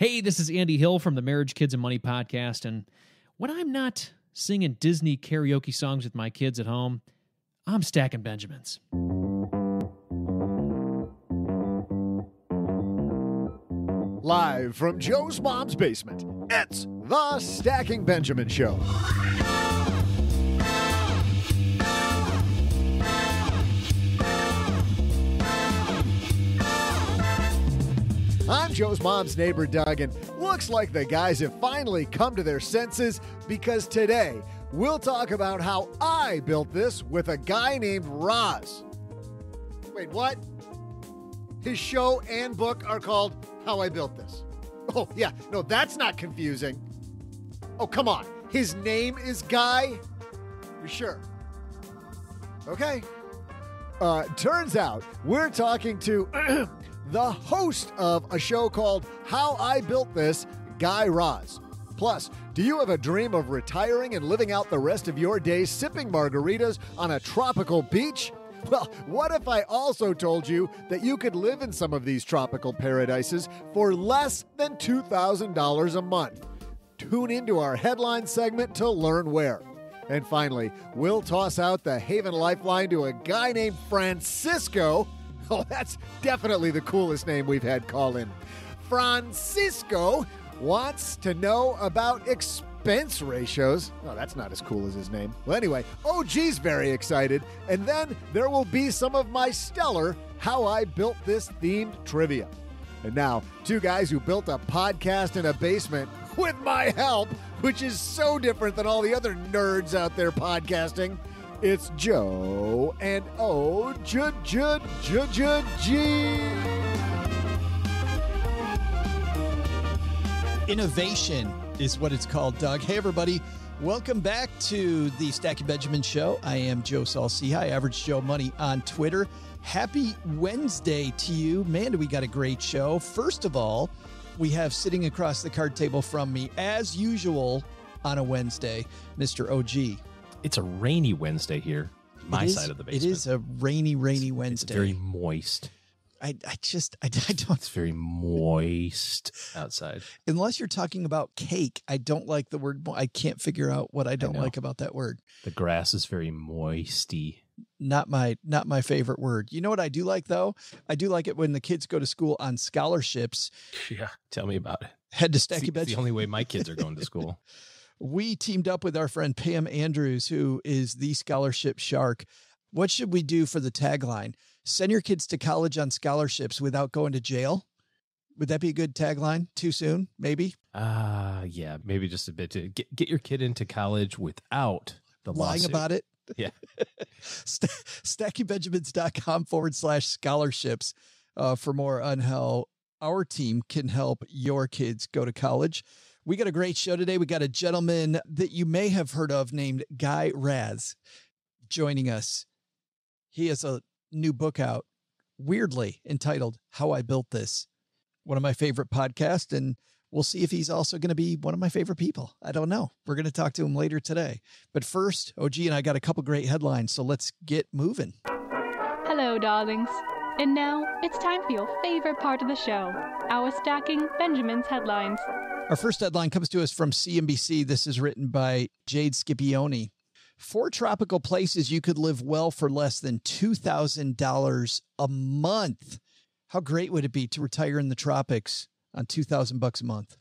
Hey, this is Andy Hill from the Marriage, Kids, and Money podcast. And when I'm not singing Disney karaoke songs with my kids at home, I'm stacking Benjamins. Live from Joe's mom's basement, it's the Stacking Benjamin Show. I'm Joe's mom's neighbor, Doug, and looks like the guys have finally come to their senses because today we'll talk about how I built this with a guy named Raz. Wait, what? His show and book are called How I Built This. Oh, yeah, no, that's not confusing. Oh, come on. His name is Guy? You sure? Okay. Uh, turns out we're talking to the host of a show called How I Built This, Guy Raz. Plus, do you have a dream of retiring and living out the rest of your days sipping margaritas on a tropical beach? Well, what if I also told you that you could live in some of these tropical paradises for less than $2,000 a month? Tune into our headline segment to learn where. And finally, we'll toss out the Haven Lifeline to a guy named Francisco. Oh, that's definitely the coolest name we've had call in. Francisco wants to know about expense ratios. Oh, that's not as cool as his name. Well, anyway, OG's very excited. And then there will be some of my stellar How I Built This themed trivia. And now, two guys who built a podcast in a basement with my help, which is so different than all the other nerds out there podcasting. It's Joe and O J J J J G. Innovation is what it's called, Doug. Hey, everybody. Welcome back to the Stacking Benjamin Show. I am Joe Saul-Sehy, Average Joe Money on Twitter. Happy Wednesday to you. Man, do we got a great show. First of all, we have sitting across the card table from me, as usual on a Wednesday, Mr. OG. It's a rainy Wednesday here, my is- side of the basement. It is a rainy, rainy It's Wednesday. very moist. I, I just, I, I don't, It's very moist outside. unless you're talking about cake, I don't like the word. mo- I can't figure out what I don't know. like about that word. The grass is very moisty. not my not my favorite word. You know what I do like though? I do like it when the kids go to school on scholarships. Yeah, tell me about it. Head to It's Stacky it's Bench. the only way my kids are going to school. We teamed up with our friend Pam Andrews, who is the scholarship shark. What should we do for the tagline? Send your kids to college on scholarships without going to jail. Would that be a good tagline? Too soon, maybe. Ah, yeah, maybe just a bit to get get your kid into college without the Lying lawsuit. about it. Yeah. St- stackingbenjamins.com forward slash scholarships uh, for more on how our team can help your kids go to college. We got a great show today. We got a gentleman that you may have heard of named Guy Raz joining us. He has a new book out, weirdly entitled How I Built This. One of my favorite podcasts, and we'll see if he's also going to be one of my favorite people. I don't know. We're going to talk to him later today. But first, OG and I got a couple great headlines, so let's get moving. Hello, darlings. And now it's time for your favorite part of the show our Stacking Benjamin's headlines. Our first headline comes to us from CNBC. This is written by Jade Scipione. Four tropical places you could live well for less than $2,000 a month. How great would it be to retire in the tropics on 2000 bucks a month?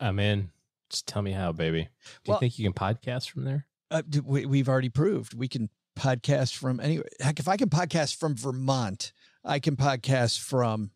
I'm in. Just tell me how, baby. Do Well- you think you can podcast from there? Uh, we, we've already proved we can podcast from anywhere. Heck, if I can podcast from Vermont, I can podcast from.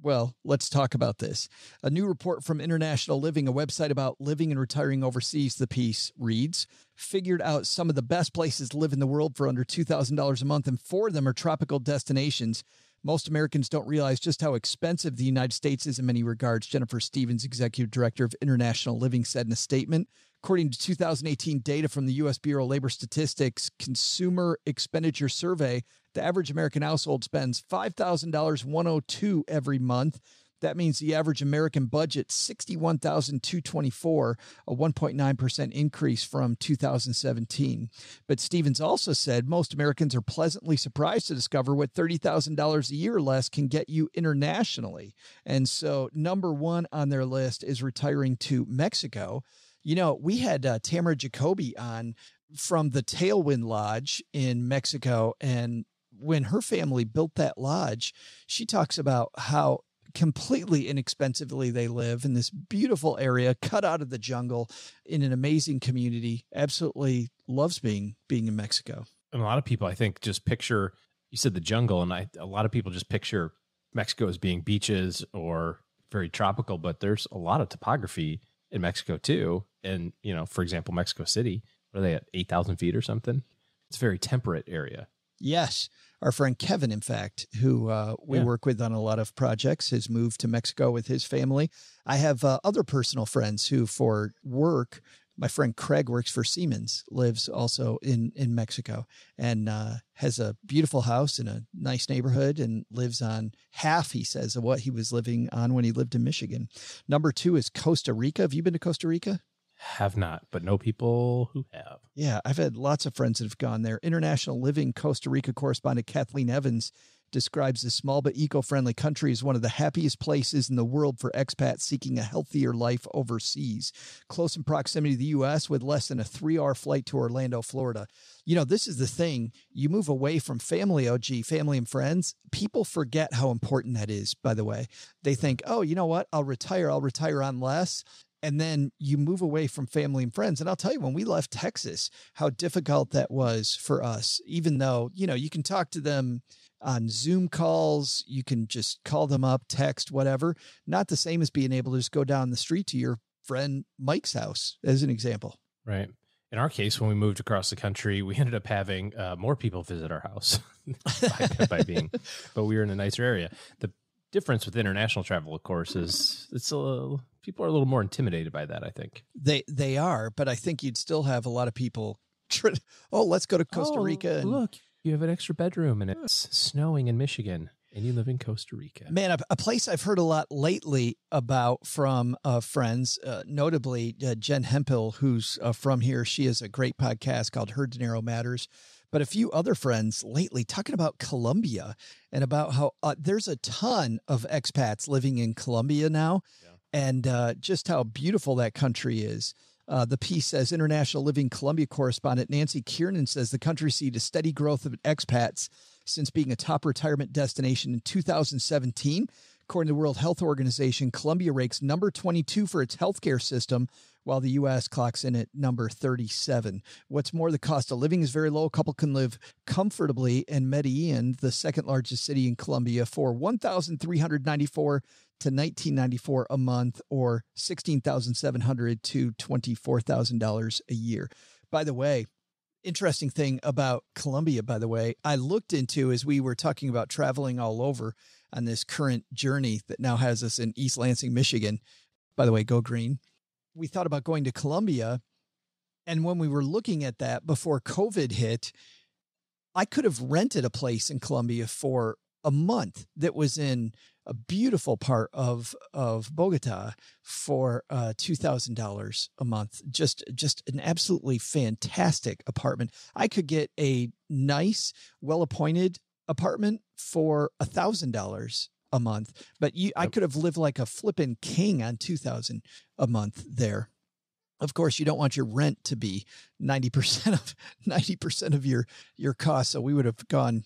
Well, let's talk about this. A new report from International Living, a website about living and retiring overseas, the piece reads, figured out some of the best places to live in the world for under $2,000 a month, and four of them are tropical destinations. Most Americans don't realize just how expensive the United States is in many regards, Jennifer Stevens, executive director of International Living, said in a statement. According to 2018 data from the U.S. Bureau of Labor Statistics Consumer Expenditure Survey, the average American household spends $5,000 102 every month. That means the average American budget 61,224, a 1.9% increase from 2017. But Stevens also said most Americans are pleasantly surprised to discover what $30,000 a year less can get you internationally. And so number 1 on their list is retiring to Mexico. You know, we had uh, Tamara Jacobi on from the Tailwind Lodge in Mexico and when her family built that lodge, she talks about how completely inexpensively they live in this beautiful area cut out of the jungle in an amazing community. Absolutely loves being being in mexico. And a lot of people i think just picture you said the jungle and I, a lot of people just picture mexico as being beaches or very tropical but there's a lot of topography in mexico too and you know for example mexico city are they at 8000 feet or something it's a very temperate area Yes. Our friend Kevin, in fact, who uh, we yeah. work with on a lot of projects, has moved to Mexico with his family. I have uh, other personal friends who, for work, my friend Craig works for Siemens, lives also in, in Mexico, and uh, has a beautiful house in a nice neighborhood and lives on half, he says, of what he was living on when he lived in Michigan. Number two is Costa Rica. Have you been to Costa Rica? have not, but know people who have. Yeah, I've had lots of friends that have gone there. International Living Costa Rica correspondent Kathleen Evans describes this small but eco-friendly country as one of the happiest places in the world for expats seeking a healthier life overseas. Close in proximity to the US with less than a 3-hour flight to Orlando, Florida. You know, this is the thing. You move away from family OG, family and friends, people forget how important that is, by the way. They think, "Oh, you know what? I'll retire. I'll retire on less." and then you move away from family and friends. And I'll tell you, when we left Texas, how difficult that was for us, even though, you know, you can talk to them on Zoom calls, you can just call them up, text, whatever. Not the same as being able to just go down the street to your friend Mike's house, as an example. Right. In our case, when we moved across the country, we ended up having uh, more people visit our house by, by being, but we were in a nicer area. The difference with international travel, of course, is it's a little, people are a little more intimidated by that. I think they they are, but I think you'd still have a lot of people. oh, let's go to Costa oh, Rica. And, look, you have an extra bedroom, and it's snowing in Michigan. And you live in Costa Rica. Man, a, a place I've heard a lot lately about from uh, friends, uh, notably uh, Jen Hemphill, who's uh, from here. She has a great podcast called Her Dinero Matters but a few other friends lately talking about Colombia and about how uh, there's a ton of expats living in Colombia now yeah. and uh, just how beautiful that country is. Uh, the piece says International Living Colombia correspondent Nancy Kiernan says the country sees a steady growth of expats since being a top retirement destination in 2017. According to the World Health Organization, Colombia ranks number 22 for its healthcare system, while the U.S. clocks in at number 37. What's more, the cost of living is very low. A couple can live comfortably in Medellin, the second largest city in Colombia, for 1,394 to 1994 a month or 16,700 to $24,000 a year. By the way, interesting thing about Colombia, by the way, I looked into as we were talking about traveling all over on this current journey that now has us in East Lansing, Michigan. By the way, go green we thought about going to Colombia. And when we were looking at that before COVID hit, I could have rented a place in Colombia for a month that was in a beautiful part of of Bogota for uh, two thousand dollars a month. Just just an absolutely fantastic apartment. I could get a nice, well appointed apartment for a thousand dollars a month. But you, I could have lived like a flippin' king on two thousand a month there. Of course, you don't want your rent to be ninety percent of ninety percent of your your cost. So we would have gone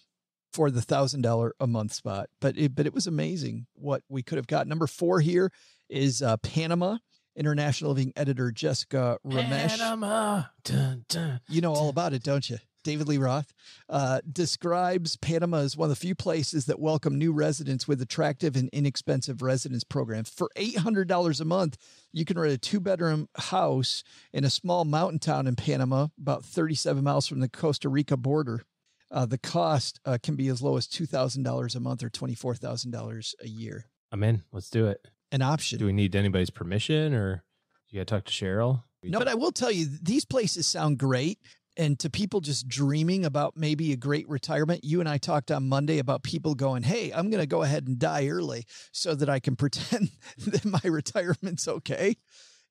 for the thousand dollar a month spot. But it, but it was amazing what we could have got. Number four here is uh, Panama. International Living editor Jessica Ramesh. Panama. Dun, dun, you know all about it, don't you? David Lee Roth, uh, describes Panama as one of the few places that welcome new residents with attractive and inexpensive residence programs. For $800 a month, you can rent a two bedroom house in a small mountain town in Panama, about 37 miles from the Costa Rica border. Uh, the cost uh, can be as low as $2,000 a month or $24,000 a year. I'm in. Let's do it. An option. Do we need anybody's permission or do you got to talk to Cheryl? No, but I will tell you, these places sound great and to people just dreaming about maybe a great retirement. You and I talked on Monday about people going, Hey, I'm going to go ahead and die early so that I can pretend that my retirement's okay.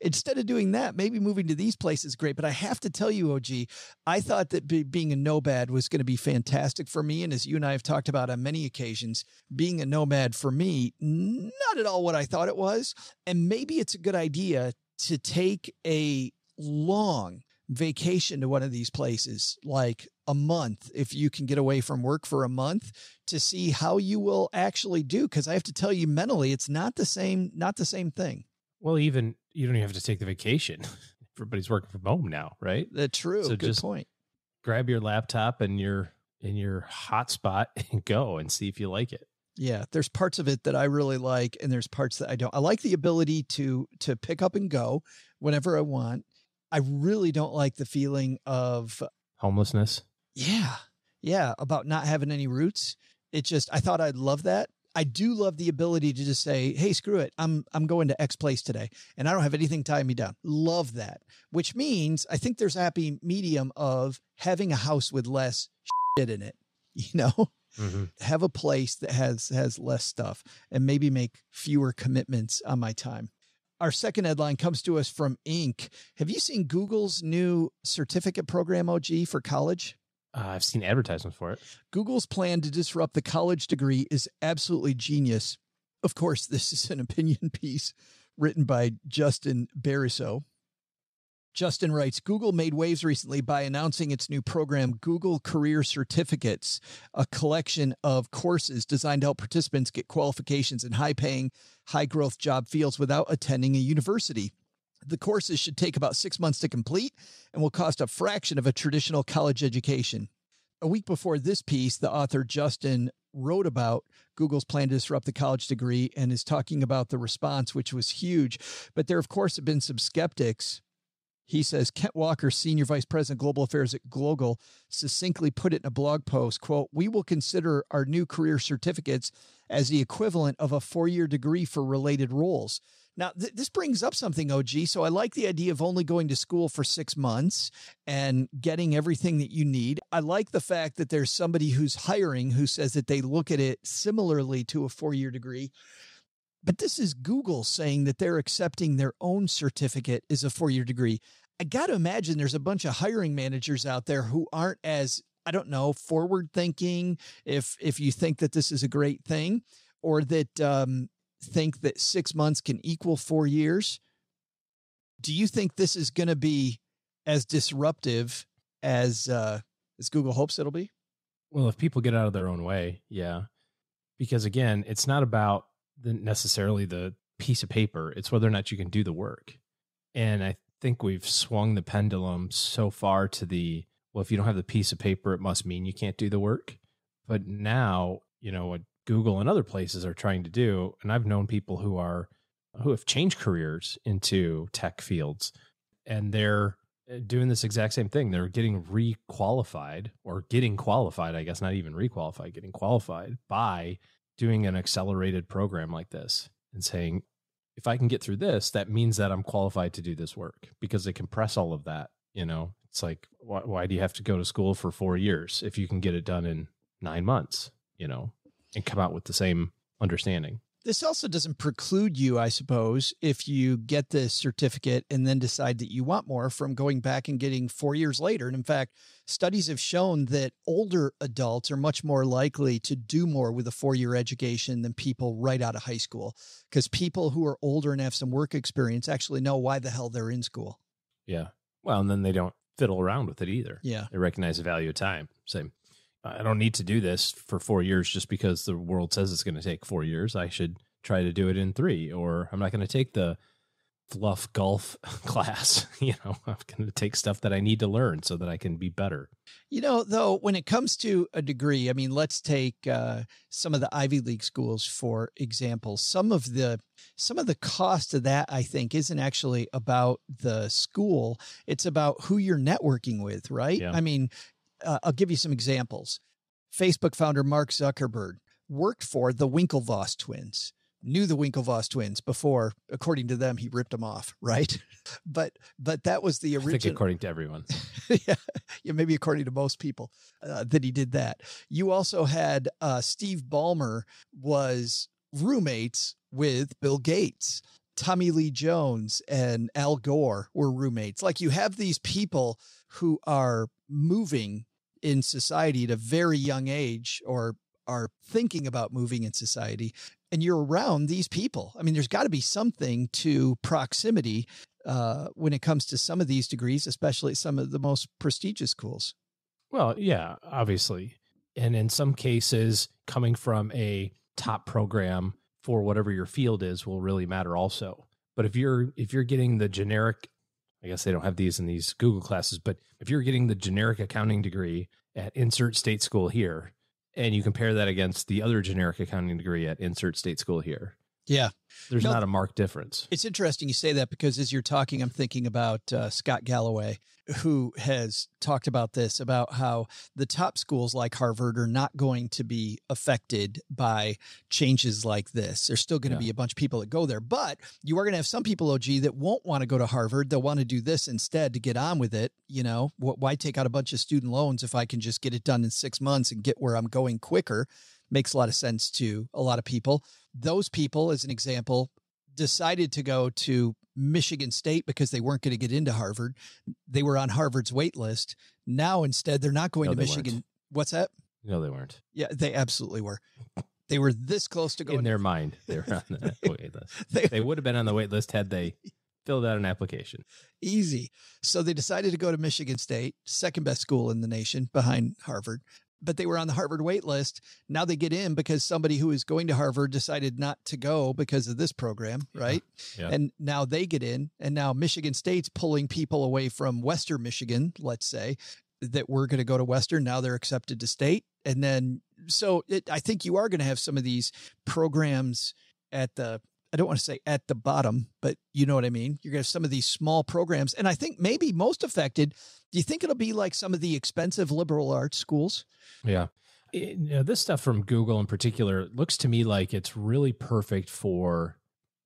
Instead of doing that, maybe moving to these places is great. But I have to tell you, OG, I thought that be, being a nomad was going to be fantastic for me. And as you and I have talked about on many occasions, being a nomad for me, not at all what I thought it was. And maybe it's a good idea to take a long vacation to one of these places, like a month, if you can get away from work for a month to see how you will actually do. Cause I have to tell you mentally, it's not the same, not the same thing. Well, even you don't even have to take the vacation. Everybody's working from home now, right? That's true. So Good just point. Grab your laptop and your in your hotspot and go and see if you like it. Yeah, there's parts of it that I really like and there's parts that I don't. I like the ability to to pick up and go whenever I want. I really don't like the feeling of homelessness. Yeah. Yeah, about not having any roots. It just I thought I'd love that. I do love the ability to just say, "Hey, screw it. I'm I'm going to X place today and I don't have anything tying me down." Love that. Which means I think there's a happy medium of having a house with less shit in it, you know? Mm-hmm. Have a place that has has less stuff and maybe make fewer commitments on my time. Our second headline comes to us from Inc. Have you seen Google's new certificate program OG for college? Uh, I've seen advertisements for it. Google's plan to disrupt the college degree is absolutely genius. Of course, this is an opinion piece written by Justin Bariso. Justin writes Google made waves recently by announcing its new program, Google Career Certificates, a collection of courses designed to help participants get qualifications in high paying, high growth job fields without attending a university. The courses should take about six months to complete and will cost a fraction of a traditional college education. A week before this piece, the author Justin wrote about Google's plan to disrupt the college degree and is talking about the response, which was huge. But there, of course, have been some skeptics. He says Kent Walker, senior vice president global affairs at Google, succinctly put it in a blog post, quote, "We will consider our new career certificates as the equivalent of a four-year degree for related roles." Now, th- this brings up something, OG. So I like the idea of only going to school for six months and getting everything that you need. I like the fact that there's somebody who's hiring who says that they look at it similarly to a four year degree. But this is Google saying that they're accepting their own certificate as a four year degree. I got to imagine there's a bunch of hiring managers out there who aren't as I don't know forward thinking if if you think that this is a great thing or that um, think that six months can equal four years. Do you think this is going to be as disruptive as uh, as Google hopes it'll be? Well, if people get out of their own way, yeah. Because again, it's not about the, necessarily the piece of paper; it's whether or not you can do the work. And I think we've swung the pendulum so far to the well, if you don't have the piece of paper, it must mean you can't do the work. But now, you know, what Google and other places are trying to do. And I've known people who are who have changed careers into tech fields and they're uh, doing this exact same thing. They're getting requalified or getting qualified, I guess, not even requalified, getting qualified by doing an accelerated program like this and saying, if I can get through this, that means that I'm qualified to do this work because they compress all of that. You know, it's like, why, why do you have to go to school for four years if you can get it done in nine months? You know, and come out with the same understanding. This also doesn't preclude you, I suppose, if you get this certificate and then decide that you want more from going back and getting four years later. And in fact, studies have shown that older adults are much more likely to do more with a four year education than people right out of high school. Because people who are older and have some work experience actually know why the hell they're in school. Yeah. Well, and then they don't fiddle around with it either. Yeah. They recognize the value of time. Same. I don't need to do this for four years just because the world says it's going to take four years. I should try to do it in three, or I'm not going to take the fluff golf class. you know, I'm going to take stuff that I need to learn so that I can be better. You know, though, when it comes to a degree, I mean, let's take uh, some of the Ivy League schools for example. Some of the some of the cost of that, I think, isn't actually about the school. It's about who you're networking with, right? Yeah. I mean, uh, I'll give you some examples. Facebook founder Mark Zuckerberg worked for the Winklevoss twins. knew the Winklevoss twins before, according to them, he ripped them off, right? but but that was the I think original. according to everyone. yeah, yeah, maybe according to most people uh, that he did that. You also had uh, Steve Ballmer was roommates with Bill Gates. Tommy Lee Jones and Al Gore were roommates. Like you have these people who are moving in society at a very young age or are thinking about moving in society and you're around these people. I mean, there's got to be something to proximity uh, when it comes to some of these degrees, especially some of the most prestigious schools. Well, yeah, obviously. And in some cases, coming from a top program for whatever your field is will really matter also. But if you're if you're getting the generic I guess they don't have these in these Google classes, but if you're getting the generic accounting degree at insert state school here and you compare that against the other generic accounting degree at insert state school here, Yeah. there's No. not a marked difference. It's interesting you say that because as you're talking, I'm thinking about uh, Scott Galloway, who has talked about this about how the top schools like Harvard are not going to be affected by changes like this. There's still going to Yeah. be a bunch of people that go there, but you are going to have some people, OG, that won't want to go to Harvard. They'll want to do this instead to get on with it. You know, Wh- why take out a bunch of student loans if I can just get it done in six months and get where I'm going quicker? Makes a lot of sense to a lot of people. Those people, as an example, decided to go to Michigan State because they weren't going to get into Harvard. They were on Harvard's wait list. Now instead they're not going No, to Michigan. weren't. What's that? No, they weren't. Yeah, they absolutely were. They were this close to going In their mind, they were on the wait list. they, They would have been on the wait list had they filled out an application. easy. So they decided to go to Michigan State, second best school in the nation behind Harvard. But they were on the Harvard wait list. Now they get in because somebody who is going to Harvard decided not to go because of this program, right? Yeah. And now they get in. And now Michigan State's pulling people away from Western Michigan, let's say, that were going to go to Western. Now they're accepted to state. And then, so it, I think you are going to have some of these programs at the I don't want to say at the bottom, but you know what I mean. You're going to have some of these small programs. And I think maybe most affected, do you think it'll be like some of the expensive liberal arts schools? Yeah. It- you know, this stuff from Google in particular looks to me like it's really perfect for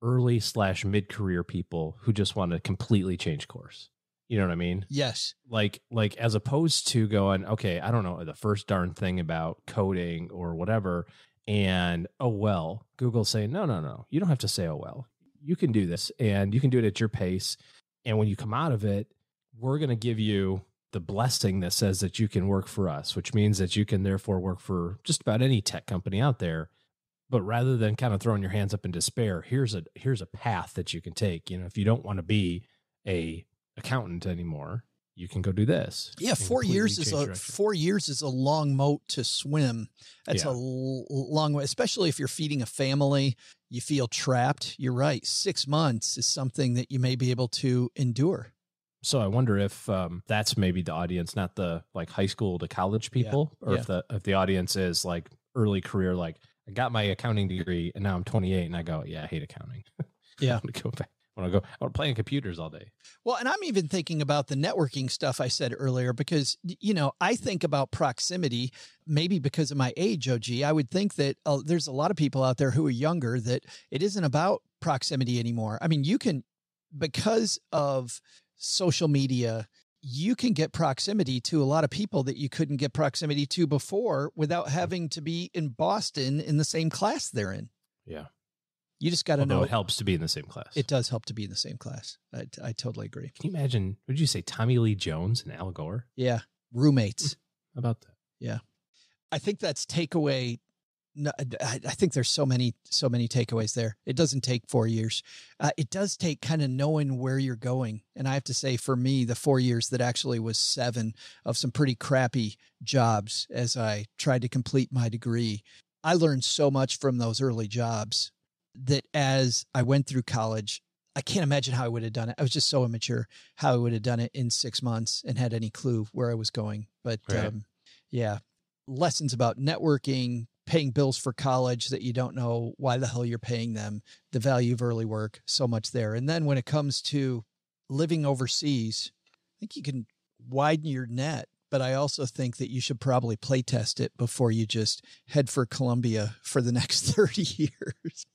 early slash mid career people who just want to completely change course. You know what I mean? Yes. Like, like as opposed to going, okay, I don't know the first darn thing about coding or whatever, and oh well, Google's saying, no, no, no, you don't have to say oh well. You can do this, and you can do it at your pace. And when you come out of it, we're going to give you the blessing that says that you can work for us, which means that you can therefore work for just about any tech company out there. But rather than kind of throwing your hands up in despair, here's a here's a path that you can take. You know, if you don't want to be a accountant anymore, you can go do this. Yeah, four years is a direction. four years is a long moat to swim. That's a Yeah. l- long way, especially if you're feeding a family. You feel trapped. You're right. Six months is something that you may be able to endure. So I wonder if um, that's maybe the audience, not the like high school to college people, or yeah. if the if the audience is like early career, like I got my accounting degree and now I'm 28 and I go, yeah, I hate accounting. Yeah. I want to go back. I want to go. I want to play on computers all day. Well, and I'm even thinking about the networking stuff I said earlier because, you know, I think about proximity, maybe because of my age, OG. I would think that uh, there's a lot of people out there who are younger that it isn't about proximity anymore. I mean, you can, because of social media, you can get proximity to a lot of people that you couldn't get proximity to before without having to be in Boston in the same class they're in. Yeah. You just got to know it helps to be in the same class. it does help to be in the same class. I, I totally agree. Can you imagine? Would you say Tommy Lee Jones and Al Gore? Yeah. Roommates. How about that? Yeah, I think that's takeaway. No, I I think there's so many, so many takeaways there. It doesn't take four years. Uh, it does take kind of knowing where you're going. And I have to say, for me, the four years that actually was seven of some pretty crappy jobs as I tried to complete my degree. I learned so much from those early jobs that as I went through college, I can't imagine how I would have done it. I was just so immature how I would have done it in six months and had any clue where I was going. But Right. um, yeah, lessons about networking, paying bills for college that you don't know why the hell you're paying them, the value of early work, so much there. And then when it comes to living overseas, I think you can widen your net, but I also think that you should probably play test it before you just head for Colombia for the next 30 years.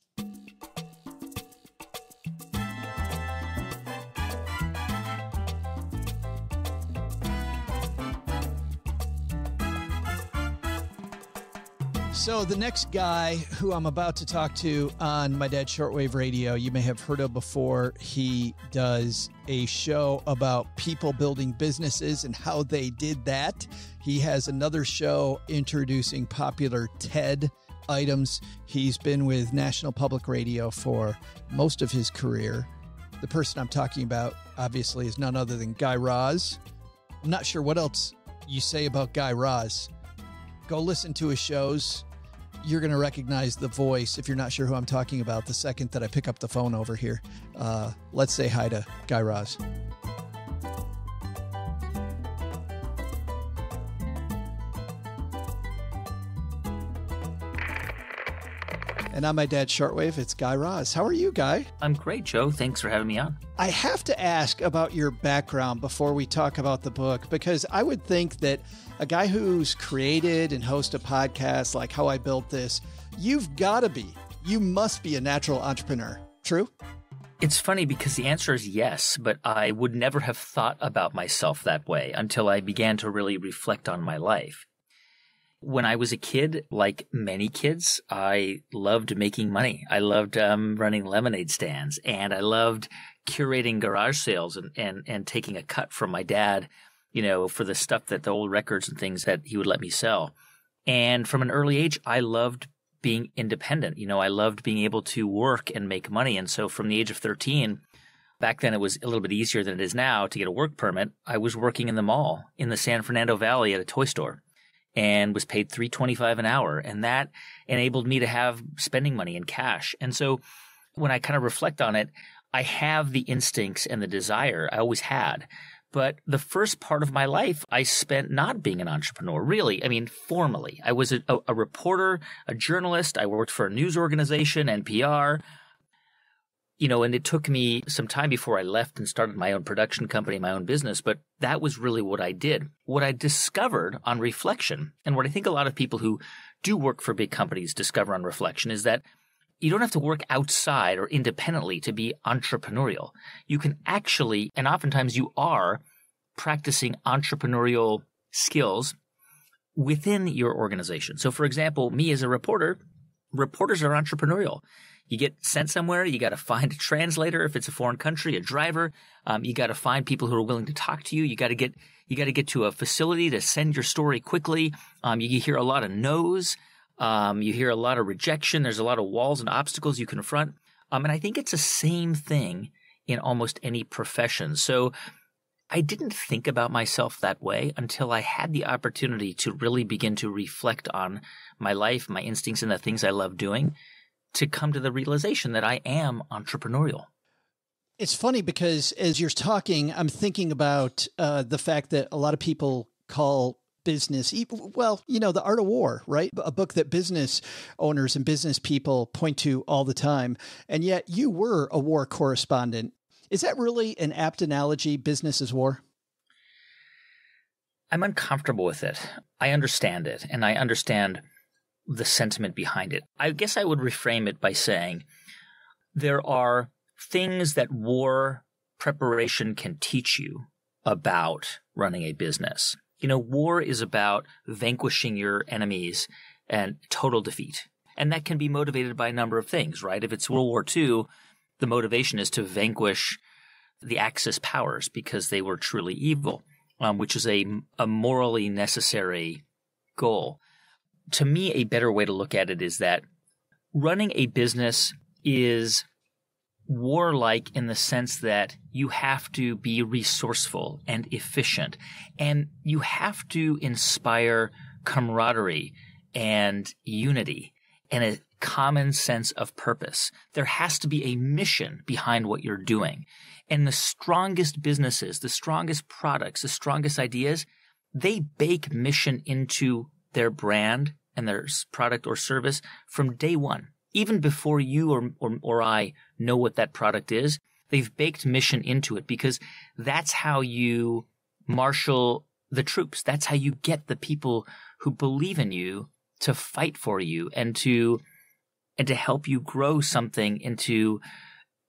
So, the next guy who I'm about to talk to on my dad's shortwave radio, you may have heard of before. He does a show about people building businesses and how they did that. He has another show introducing popular TED items. He's been with National Public Radio for most of his career. The person I'm talking about, obviously, is none other than Guy Raz. I'm not sure what else you say about Guy Raz. Go listen to his shows. You're going to recognize the voice if you're not sure who I'm talking about the second that I pick up the phone over here. Uh, let's say hi to Guy Raz. And on my dad's shortwave, it's Guy Raz. How are you, Guy? I'm great, Joe. Thanks for having me on. I have to ask about your background before we talk about the book because I would think that a guy who's created and host a podcast like How I Built This, you've got to be, you must be a natural entrepreneur. True? It's funny because the answer is yes, but I would never have thought about myself that way until I began to really reflect on my life. When I was a kid, like many kids, I loved making money. I loved um, running lemonade stands and I loved curating garage sales and, and, and taking a cut from my dad, you know, for the stuff that the old records and things that he would let me sell. And from an early age, I loved being independent. You know, I loved being able to work and make money. And so from the age of 13, back then it was a little bit easier than it is now to get a work permit. I was working in the mall in the San Fernando Valley at a toy store and was paid 325 an hour and that enabled me to have spending money in cash and so when i kind of reflect on it i have the instincts and the desire i always had but the first part of my life i spent not being an entrepreneur really. I mean formally. I was a, a, reporter a journalist. I worked for a news organization npr you know, and it took me some time before I left and started my own production company, my own business, but that was really what I did. What I discovered on reflection, and what I think a lot of people who do work for big companies discover on reflection is that you don't have to work outside or independently to be entrepreneurial. You can actually, and oftentimes you are, practicing entrepreneurial skills within your organization. So, for example, me as a reporter, reporters are entrepreneurial. You get sent somewhere, you got to find a translator if it's a foreign country, a driver. Um, you got to find people who are willing to talk to you. You got to get you got to get to a facility to send your story quickly. Um, you hear a lot of no's. Um, you hear a lot of rejection. There's a lot of walls and obstacles you confront. Um, and I think it's the same thing in almost any profession. So I didn't think about myself that way until I had the opportunity to really begin to reflect on my life, my instincts, and the things I love doing to come to the realization that I am entrepreneurial. It's funny because as you're talking, I'm thinking about uh, the fact that a lot of people call business well you know the art of war right? A book that business owners and business people point to all the time. And yet you were a war correspondent. Is that really an apt analogy business is war? I'm uncomfortable with it. I understand it and i understand the sentiment behind it. I guess I would reframe it by saying there are things that war preparation can teach you about running a business. You know, war is about vanquishing your enemies and total defeat. And that can be motivated by a number of things, right? If it's World War II, the motivation is to vanquish the Axis powers because they were truly evil, um, which is a, a morally necessary goal to me, a better way to look at it is that running a business is warlike in the sense that you have to be resourceful and efficient, and you have to inspire camaraderie and unity and a common sense of purpose. There has to be a mission behind what you're doing. And the strongest businesses, the strongest products, the strongest ideas, they bake mission into their brand and their product or service from day one. Even before you or, or, or I know what that product is, they've baked mission into it because that's how you marshal the troops. That's how you get the people who believe in you to fight for you and to and to help you grow something into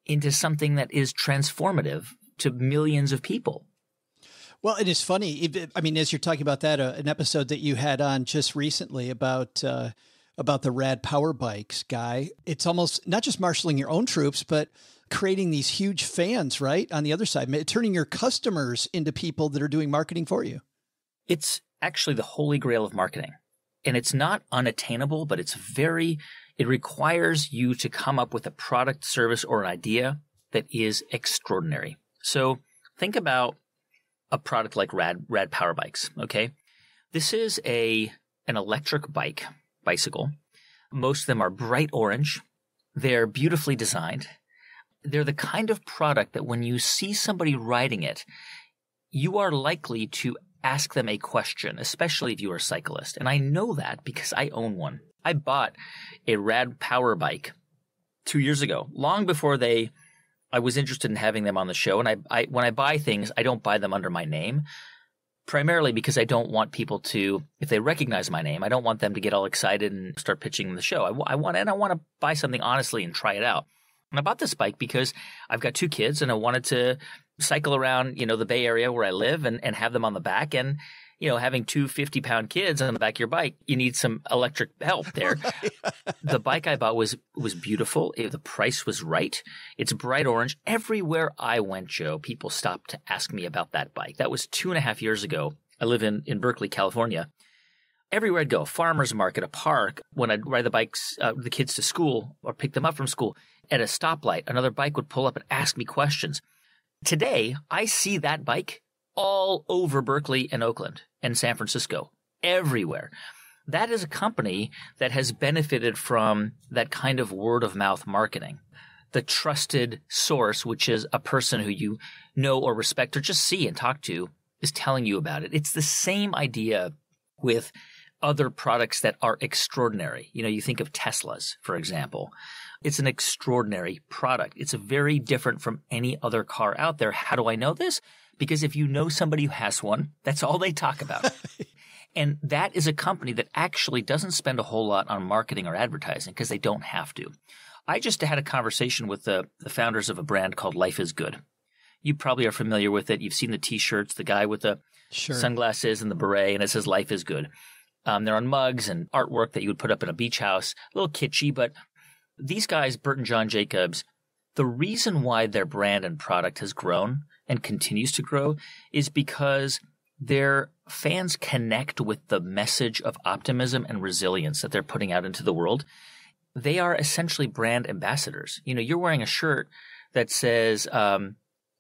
into something that is transformative to millions of people. Well, it is funny. I mean, as you're talking about that, uh, an episode that you had on just recently about uh, about the rad power bikes guy. It's almost not just marshaling your own troops, but creating these huge fans, right? On the other side, turning your customers into people that are doing marketing for you. It's actually the holy grail of marketing. And it's not unattainable, but it's very, it requires you to come up with a product, service, or an idea that is extraordinary. So think about a product like Rad, Rad Power Bikes. Okay. This is a, an electric bike, bicycle. Most of them are bright orange. They're beautifully designed. They're the kind of product that when you see somebody riding it, you are likely to ask them a question, especially if you are a cyclist. And I know that because I own one. I bought a rad power bike two years ago, long before they I was interested in having them on the show. And I, I when I buy things, I don't buy them under my name primarily because I don't want people to, if they recognize my name, I don't want them to get all excited and start pitching the show. I, I want, and I want to buy something honestly and try it out. And I bought this bike because I've got two kids and I wanted to cycle around, you know, the Bay Area where I live and, and have them on the back. And, you know, having two 50 pound kids on the back of your bike, you need some electric help there. the bike I bought was, was beautiful. It, the price was right. It's bright orange. Everywhere I went, Joe, people stopped to ask me about that bike. That was two and a half years ago. I live in, in Berkeley, California. Everywhere I'd go, farmer's market, a park, when I'd ride the bikes, uh, the kids to school or pick them up from school, at a stoplight, another bike would pull up and ask me questions. Today, I see that bike all over Berkeley and Oakland and San Francisco, everywhere. That is a company that has benefited from that kind of word of mouth marketing. The trusted source, which is a person who you know or respect or just see and talk to, is telling you about it. It's the same idea with other products that are extraordinary. You know, you think of Teslas, for example. It's an extraordinary product. It's very different from any other car out there. How do I know this? Because if you know somebody who has one, that's all they talk about. and that is a company that actually doesn't spend a whole lot on marketing or advertising because they don't have to. I just had a conversation with the, the founders of a brand called Life is Good. You probably are familiar with it. You've seen the t-shirts, the guy with the sure. sunglasses and the beret, and it says Life is Good. Um, they're on mugs and artwork that you would put up in a beach house. A little kitschy, but these guys, Bert and John Jacobs, the reason why their brand and product has grown and continues to grow is because their fans connect with the message of optimism and resilience that they're putting out into the world. They are essentially brand ambassadors. You know, you're wearing a shirt that says, um,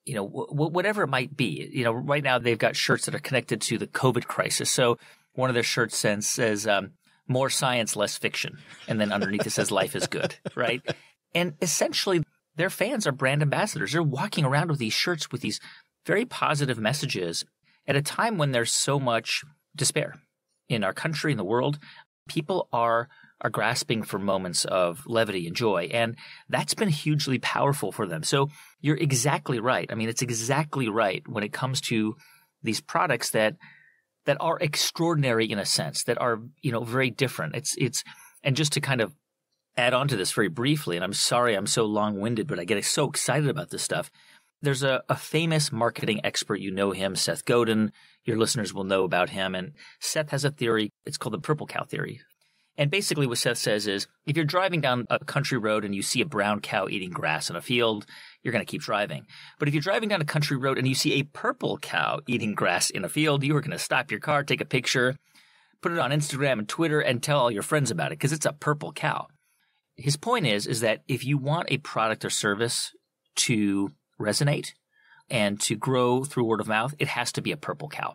you know, w- whatever it might be. You know, right now they've got shirts that are connected to the COVID crisis. So one of their shirts says, um, more science, less fiction. And then underneath it says life is good, right? And essentially their fans are brand ambassadors. They're walking around with these shirts with these very positive messages at a time when there's so much despair in our country, in the world. People are are grasping for moments of levity and joy. And that's been hugely powerful for them. So you're exactly right. I mean, it's exactly right when it comes to these products that that are extraordinary in a sense, that are, you know, very different. It's, it's, and just to kind of add on to this very briefly, and I'm sorry I'm so long winded, but I get so excited about this stuff. There's a, a famous marketing expert, you know him, Seth Godin. Your listeners will know about him. And Seth has a theory. It's called the purple cow theory. And basically, what Seth says is if you're driving down a country road and you see a brown cow eating grass in a field, you're going to keep driving. But if you're driving down a country road and you see a purple cow eating grass in a field, you are going to stop your car, take a picture, put it on Instagram and Twitter, and tell all your friends about it because it's a purple cow. His point is, is that if you want a product or service to resonate and to grow through word of mouth, it has to be a purple cow.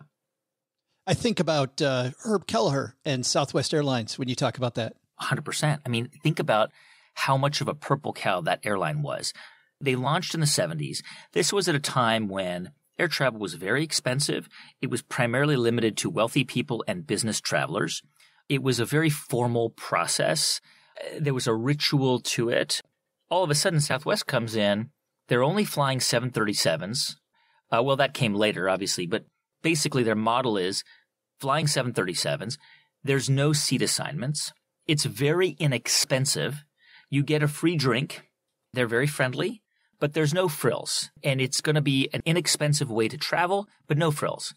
I think about uh, Herb Kelleher and Southwest Airlines when you talk about that. 100%. I mean, think about how much of a purple cow that airline was. They launched in the 70s. This was at a time when air travel was very expensive. It was primarily limited to wealthy people and business travelers. It was a very formal process. There was a ritual to it. All of a sudden, Southwest comes in. They're only flying 737s. Uh, well, that came later, obviously, but basically their model is flying 737s. There's no seat assignments. It's very inexpensive. You get a free drink. They're very friendly but there's no frills. And it's going to be an inexpensive way to travel, but no frills.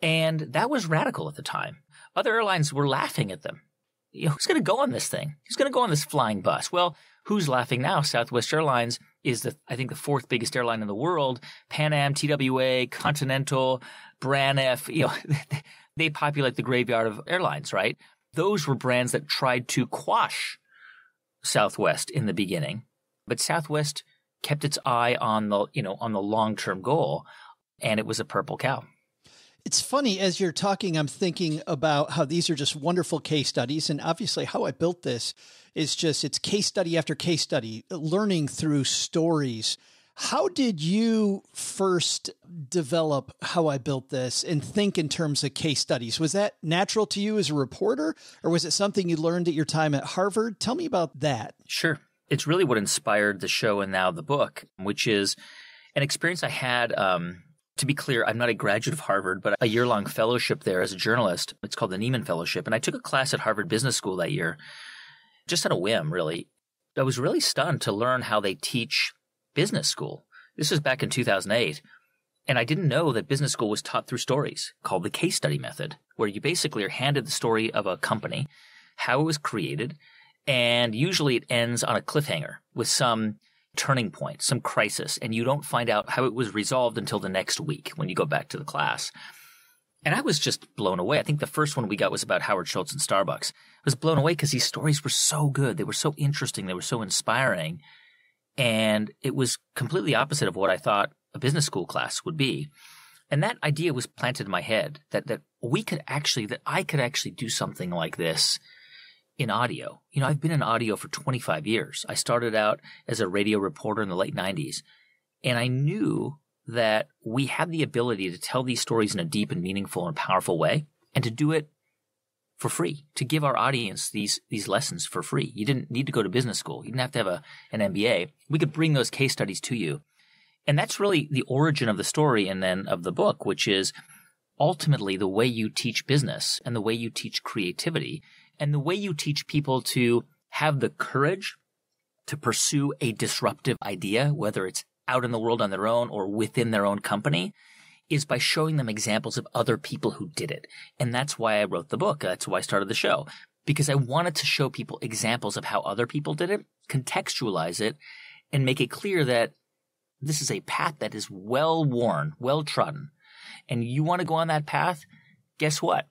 And that was radical at the time. Other airlines were laughing at them. You know, who's going to go on this thing? Who's going to go on this flying bus? Well, who's laughing now? Southwest Airlines is the, I think, the fourth biggest airline in the world. Pan Am, TWA, Continental, Braniff, you know, they populate the graveyard of airlines, right? Those were brands that tried to quash Southwest in the beginning, but Southwest kept its eye on the, you know, on the long-term goal, and it was a purple cow. It's funny as you're talking, I'm thinking about how these are just wonderful case studies. And obviously, how I built this is just it's case study after case study, learning through stories. How did you first develop how I built this and think in terms of case studies? Was that natural to you as a reporter, or was it something you learned at your time at Harvard? Tell me about that. Sure. It's really what inspired the show and now the book, which is an experience I had um, to be clear, I'm not a graduate of Harvard, but a year long fellowship there as a journalist. It's called the Nieman Fellowship. And I took a class at Harvard Business School that year, just on a whim, really. I was really stunned to learn how they teach business school. This was back in 2008. And I didn't know that business school was taught through stories called the case study method, where you basically are handed the story of a company, how it was created, and usually it ends on a cliffhanger with some turning point, some crisis, and you don't find out how it was resolved until the next week when you go back to the class. And I was just blown away. I think the first one we got was about Howard Schultz and Starbucks. I was blown away because these stories were so good. They were so interesting. They were so inspiring. And it was completely opposite of what I thought a business school class would be. And that idea was planted in my head that, that we could actually, that I could actually do something like this in audio. You know, I've been in audio for 25 years. I started out as a radio reporter in the late 90s, and I knew that we had the ability to tell these stories in a deep and meaningful and powerful way and to do it for free, to give our audience these these lessons for free. You didn't need to go to business school. You didn't have to have a, an MBA. We could bring those case studies to you. And that's really the origin of the story and then of the book, which is ultimately the way you teach business and the way you teach creativity and the way you teach people to have the courage to pursue a disruptive idea, whether it's out in the world on their own or within their own company, is by showing them examples of other people who did it. And that's why I wrote the book. That's why I started the show. Because I wanted to show people examples of how other people did it, contextualize it, and make it clear that this is a path that is well worn, well trodden. And you want to go on that path? Guess what?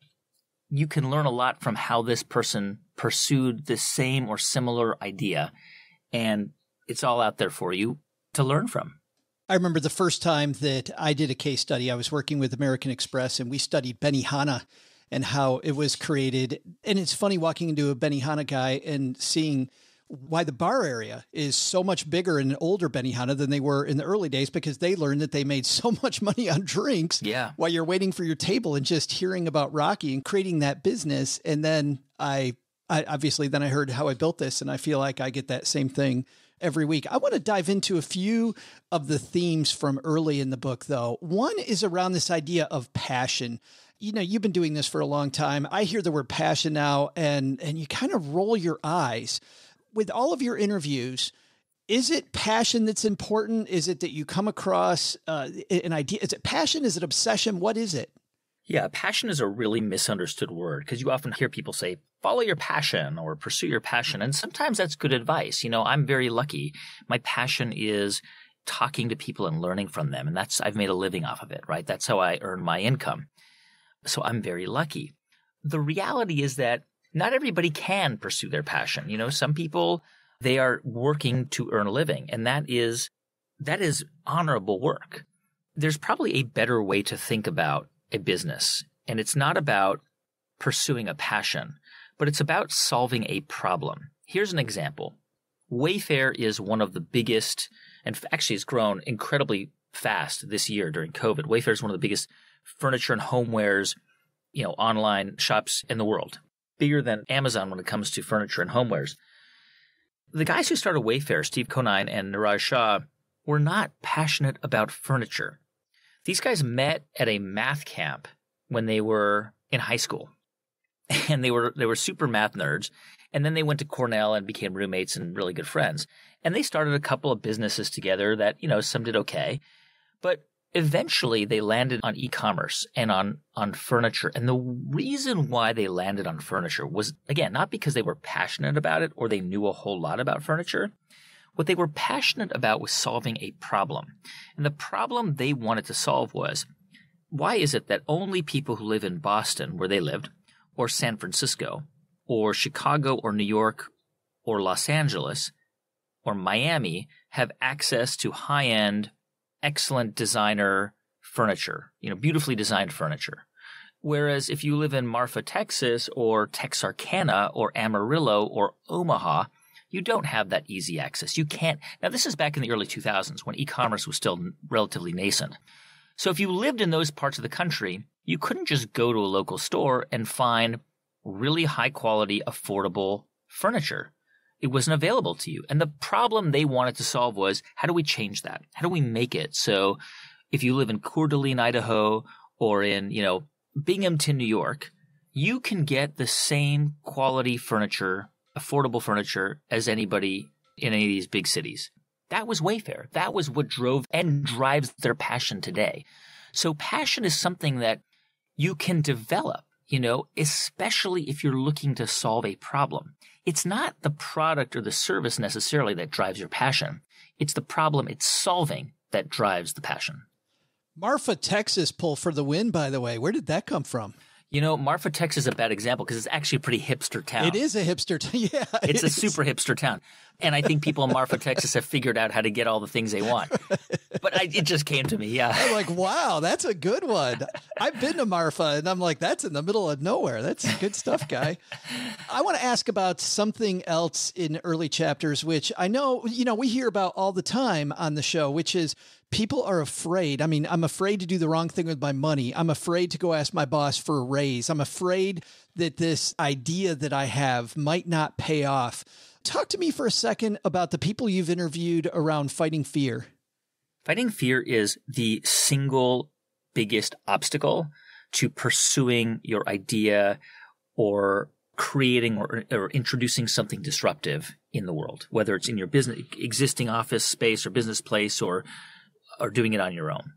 You can learn a lot from how this person pursued the same or similar idea. And it's all out there for you to learn from. I remember the first time that I did a case study. I was working with American Express and we studied Benihana and how it was created. And it's funny walking into a Benihana guy and seeing why the bar area is so much bigger in older Benihana than they were in the early days because they learned that they made so much money on drinks yeah. while you're waiting for your table and just hearing about Rocky and creating that business. And then I, I obviously then I heard how I built this and I feel like I get that same thing every week. I want to dive into a few of the themes from early in the book though. One is around this idea of passion you know you've been doing this for a long time i hear the word passion now and and you kind of roll your eyes with all of your interviews, is it passion that's important? Is it that you come across uh, an idea? Is it passion? Is it obsession? What is it? Yeah, passion is a really misunderstood word because you often hear people say, follow your passion or pursue your passion. And sometimes that's good advice. You know, I'm very lucky. My passion is talking to people and learning from them. And that's, I've made a living off of it, right? That's how I earn my income. So I'm very lucky. The reality is that not everybody can pursue their passion. You know, some people, they are working to earn a living and that is, that is honorable work. There's probably a better way to think about a business and it's not about pursuing a passion, but it's about solving a problem. Here's an example. Wayfair is one of the biggest and actually has grown incredibly fast this year during COVID. Wayfair is one of the biggest furniture and homewares, you know, online shops in the world bigger than Amazon when it comes to furniture and homewares. The guys who started Wayfair, Steve Conine and Niraj Shah, were not passionate about furniture. These guys met at a math camp when they were in high school. And they were they were super math nerds. And then they went to Cornell and became roommates and really good friends. And they started a couple of businesses together that, you know, some did okay. But eventually they landed on e-commerce and on on furniture. And the reason why they landed on furniture was again not because they were passionate about it or they knew a whole lot about furniture. What they were passionate about was solving a problem. And the problem they wanted to solve was why is it that only people who live in Boston where they lived or San Francisco or Chicago or New York or Los Angeles or Miami have access to high-end excellent designer furniture, you know, beautifully designed furniture. Whereas if you live in Marfa, Texas, or Texarkana, or Amarillo, or Omaha, you don't have that easy access. You can't. Now, this is back in the early 2000s when e commerce was still relatively nascent. So if you lived in those parts of the country, you couldn't just go to a local store and find really high quality, affordable furniture it wasn't available to you. And the problem they wanted to solve was how do we change that? How do we make it so if you live in Coeur d'Alene, Idaho, or in, you know, Binghamton, New York, you can get the same quality furniture, affordable furniture as anybody in any of these big cities. That was Wayfair. That was what drove and drives their passion today. So passion is something that you can develop, you know, especially if you're looking to solve a problem it's not the product or the service necessarily that drives your passion. It's the problem it's solving that drives the passion. Marfa, Texas pull for the win, by the way. Where did that come from? You know, Marfa, Texas is a bad example because it's actually a pretty hipster town. It is a hipster town. Yeah. It's a super hipster town. And I think people in Marfa, Texas have figured out how to get all the things they want. But I, it just came to me. Yeah. I'm like, wow, that's a good one. I've been to Marfa and I'm like, that's in the middle of nowhere. That's good stuff, guy. I want to ask about something else in early chapters, which I know, you know, we hear about all the time on the show, which is people are afraid. I mean, I'm afraid to do the wrong thing with my money. I'm afraid to go ask my boss for a raise. I'm afraid that this idea that I have might not pay off. Talk to me for a second about the people you've interviewed around fighting fear. Fighting fear is the single biggest obstacle to pursuing your idea or creating or, or, introducing something disruptive in the world, whether it's in your business, existing office space or business place or or doing it on your own.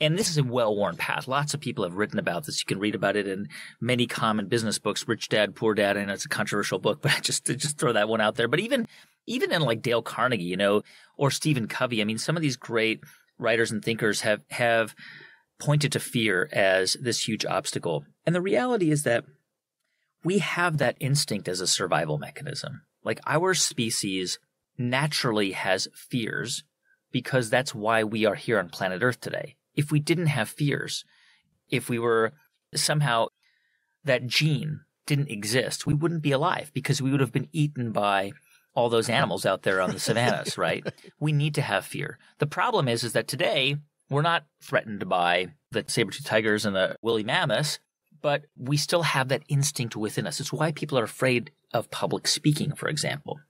And this is a well-worn path. Lots of people have written about this. You can read about it in many common business books, Rich Dad, Poor Dad. and it's a controversial book, but I just just throw that one out there. But even even in like Dale Carnegie, you know, or Stephen Covey, I mean, some of these great writers and thinkers have have pointed to fear as this huge obstacle. And the reality is that we have that instinct as a survival mechanism. Like our species naturally has fears because that's why we are here on planet Earth today. If we didn't have fears, if we were somehow that gene didn't exist, we wouldn't be alive because we would have been eaten by all those animals out there on the savannas, right? We need to have fear. The problem is, is that today we're not threatened by the saber-toothed tigers and the woolly mammoths, but we still have that instinct within us. It's why people are afraid of public speaking, for example.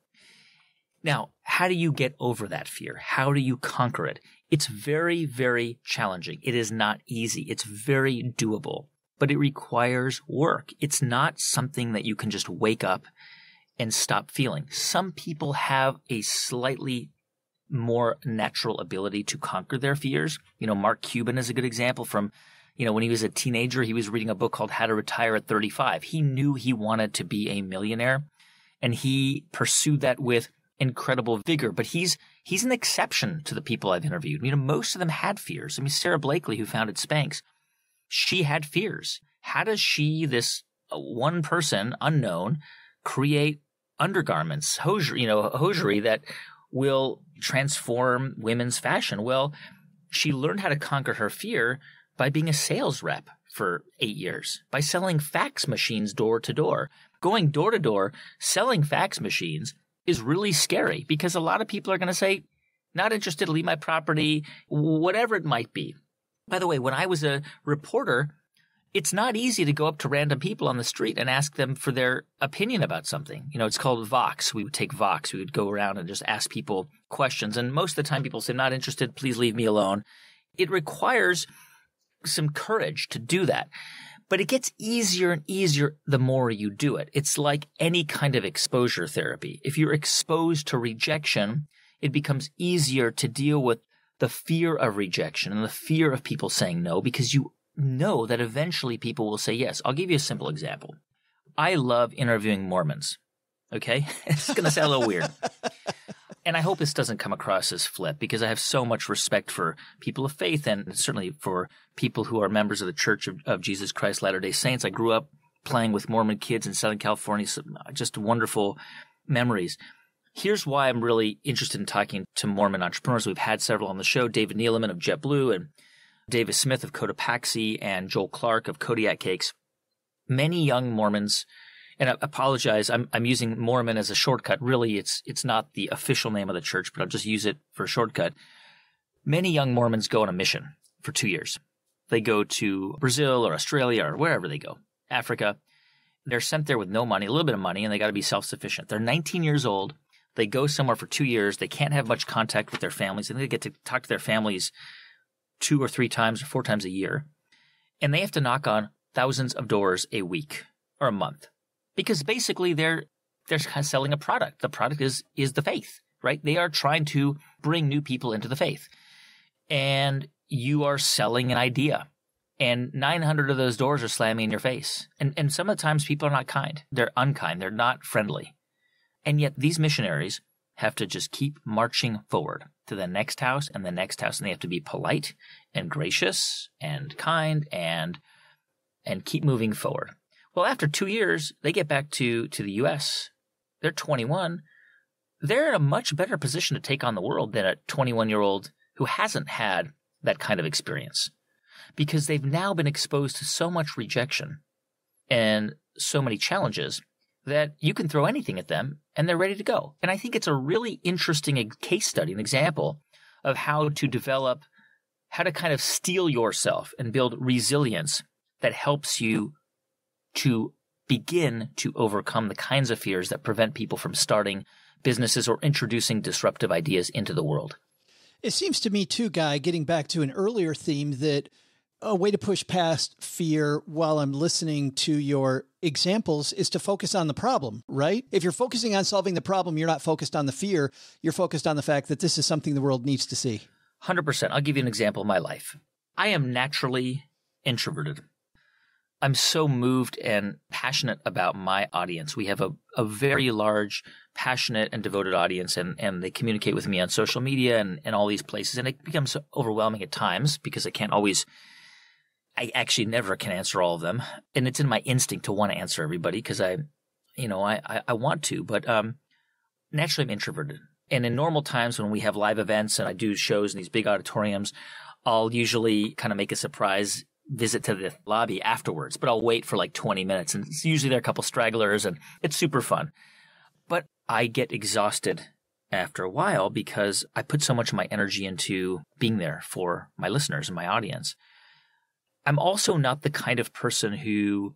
Now, how do you get over that fear? How do you conquer it? It's very, very challenging. It is not easy. It's very doable, but it requires work. It's not something that you can just wake up and stop feeling. Some people have a slightly more natural ability to conquer their fears. You know, Mark Cuban is a good example from, you know, when he was a teenager, he was reading a book called How to Retire at 35. He knew he wanted to be a millionaire and he pursued that with incredible vigor, but he's he's an exception to the people I've interviewed. You know, most of them had fears. I mean, Sara Blakely, who founded Spanx, she had fears. How does she, this uh, one person, unknown, create undergarments, hosiery, you know, hosiery that will transform women's fashion? Well, she learned how to conquer her fear by being a sales rep for eight years, by selling fax machines door to door. Going door to door, selling fax machines is really scary because a lot of people are going to say, not interested, leave my property, whatever it might be. By the way, when I was a reporter, it's not easy to go up to random people on the street and ask them for their opinion about something. You know, it's called Vox. We would take Vox. We would go around and just ask people questions. And most of the time people say, not interested, please leave me alone. It requires some courage to do that. But it gets easier and easier the more you do it. It's like any kind of exposure therapy. If you're exposed to rejection, it becomes easier to deal with the fear of rejection and the fear of people saying no because you know that eventually people will say yes. I'll give you a simple example. I love interviewing Mormons. Okay? it's going to sound a little weird. And I hope this doesn't come across as flip because I have so much respect for people of faith and certainly for people who are members of the Church of, of Jesus Christ Latter day Saints. I grew up playing with Mormon kids in Southern California, so uh, just wonderful memories. Here's why I'm really interested in talking to Mormon entrepreneurs. We've had several on the show David Neeleman of JetBlue and Davis Smith of Cotopaxi and Joel Clark of Kodiak Cakes. Many young Mormons, and I apologize, I'm, I'm using Mormon as a shortcut. Really, it's, it's not the official name of the church, but I'll just use it for a shortcut. Many young Mormons go on a mission for two years. They go to Brazil or Australia or wherever they go, Africa. They're sent there with no money, a little bit of money, and they got to be self sufficient. They're 19 years old they go somewhere for two years. They can't have much contact with their families. And they get to talk to their families two or three times or four times a year. And they have to knock on thousands of doors a week or a month because basically they're they're selling a product. The product is is the faith, right? They are trying to bring new people into the faith. And you are selling an idea. And 900 of those doors are slamming in your face. And and some of the times people are not kind. They're unkind. They're not friendly. And yet these missionaries have to just keep marching forward to the next house and the next house and they have to be polite and gracious and kind and and keep moving forward. Well, after 2 years, they get back to to the US. They're 21. They're in a much better position to take on the world than a 21-year-old who hasn't had that kind of experience. Because they've now been exposed to so much rejection and so many challenges that you can throw anything at them and they're ready to go. And I think it's a really interesting case study, an example of how to develop, how to kind of steel yourself and build resilience that helps you to begin to overcome the kinds of fears that prevent people from starting businesses or introducing disruptive ideas into the world. It seems to me, too, Guy, getting back to an earlier theme, that a way to push past fear while I'm listening to your examples is to focus on the problem, right? If you're focusing on solving the problem, you're not focused on the fear. You're focused on the fact that this is something the world needs to see. 100%. I'll give you an example of my life. I am naturally introverted. I'm so moved and passionate about my audience. We have a, a very large, passionate, and devoted audience, and, and they communicate with me on social media and, and all these places. And it becomes overwhelming at times because I can't always I actually never can answer all of them, and it's in my instinct to want to answer everybody because I, you know, I, I, I want to, but um, naturally I'm introverted. And in normal times when we have live events and I do shows in these big auditoriums, I'll usually kind of make a surprise visit to the lobby afterwards, but I'll wait for like 20 minutes and it's usually there are a couple stragglers and it's super fun. But I get exhausted after a while because I put so much of my energy into being there for my listeners and my audience. I'm also not the kind of person who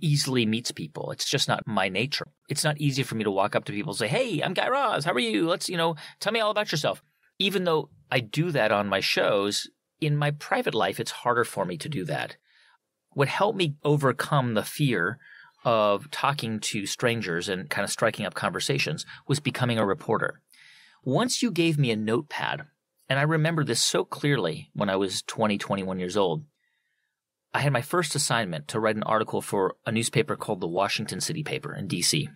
easily meets people. It's just not my nature. It's not easy for me to walk up to people and say, Hey, I'm Guy Raz. How are you? Let's, you know, tell me all about yourself. Even though I do that on my shows, in my private life, it's harder for me to do mm-hmm. that. What helped me overcome the fear of talking to strangers and kind of striking up conversations was becoming a reporter. Once you gave me a notepad, and I remember this so clearly when I was 20, 21 years old, I had my first assignment to write an article for a newspaper called the Washington City Paper in DC.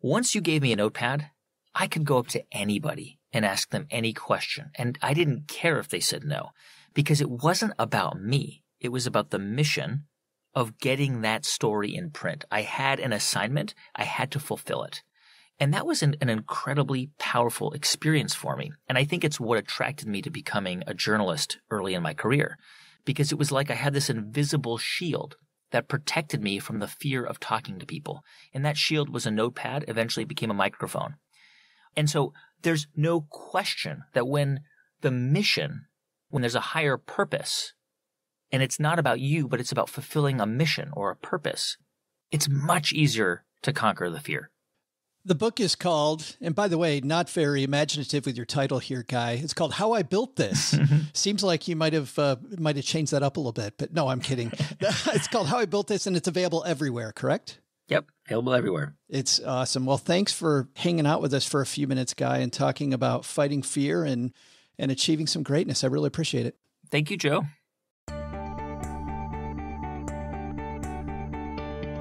Once you gave me a notepad, I could go up to anybody and ask them any question, and I didn't care if they said no, because it wasn't about me. It was about the mission of getting that story in print. I had an assignment, I had to fulfill it. And that was an, an, incredibly powerful experience for me. And I think it's what attracted me to becoming a journalist early in my career because it was like I had this invisible shield that protected me from the fear of talking to people. And that shield was a notepad, eventually became a microphone. And so there's no question that when the mission, when there's a higher purpose, and it's not about you, but it's about fulfilling a mission or a purpose, it's much easier to conquer the fear. The book is called, and by the way, not very imaginative with your title here, Guy. It's called "How I Built This." Seems like you might have uh, might have changed that up a little bit, but no, I'm kidding. it's called "How I Built This," and it's available everywhere. Correct? Yep, available everywhere. It's awesome. Well, thanks for hanging out with us for a few minutes, Guy, and talking about fighting fear and and achieving some greatness. I really appreciate it. Thank you, Joe.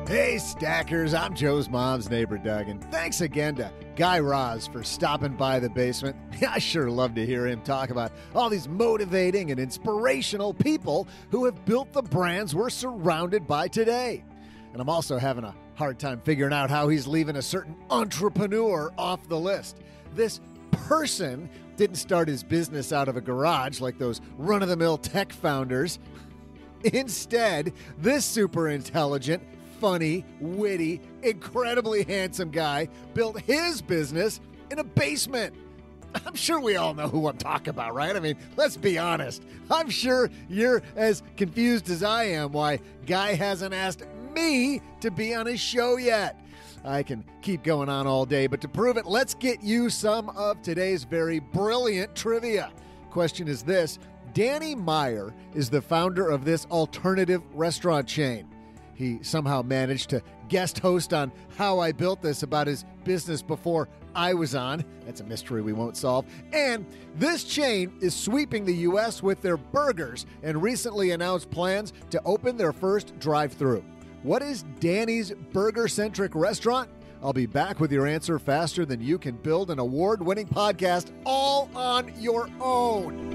Hey, Stackers, I'm Joe's mom's neighbor, Doug, and thanks again to Guy Raz for stopping by the basement. I sure love to hear him talk about all these motivating and inspirational people who have built the brands we're surrounded by today. And I'm also having a hard time figuring out how he's leaving a certain entrepreneur off the list. This person didn't start his business out of a garage like those run of the mill tech founders. Instead, this super intelligent, funny, witty, incredibly handsome guy built his business in a basement. I'm sure we all know who I'm talking about, right? I mean, let's be honest. I'm sure you're as confused as I am why Guy hasn't asked me to be on his show yet. I can keep going on all day, but to prove it, let's get you some of today's very brilliant trivia. Question is this Danny Meyer is the founder of this alternative restaurant chain. He somehow managed to guest host on How I Built This about his business before I was on. That's a mystery we won't solve. And this chain is sweeping the U.S. with their burgers and recently announced plans to open their first drive through. What is Danny's burger centric restaurant? I'll be back with your answer faster than you can build an award winning podcast all on your own.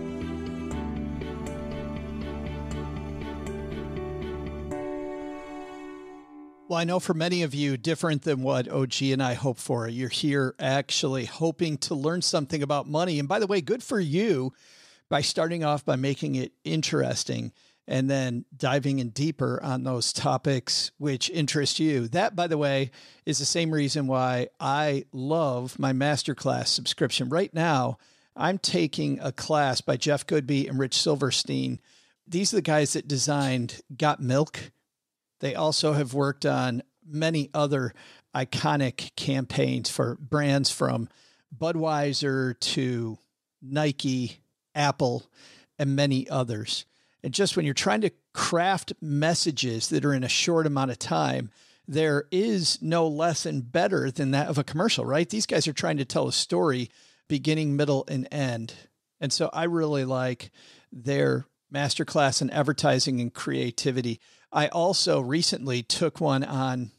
Well, I know for many of you, different than what OG and I hope for, you're here actually hoping to learn something about money. And by the way, good for you by starting off by making it interesting and then diving in deeper on those topics which interest you. That, by the way, is the same reason why I love my masterclass subscription. Right now, I'm taking a class by Jeff Goodby and Rich Silverstein. These are the guys that designed Got Milk they also have worked on many other iconic campaigns for brands from Budweiser to Nike, Apple, and many others. And just when you're trying to craft messages that are in a short amount of time, there is no lesson better than that of a commercial, right? These guys are trying to tell a story beginning, middle, and end. And so I really like their masterclass in advertising and creativity. I also recently took one on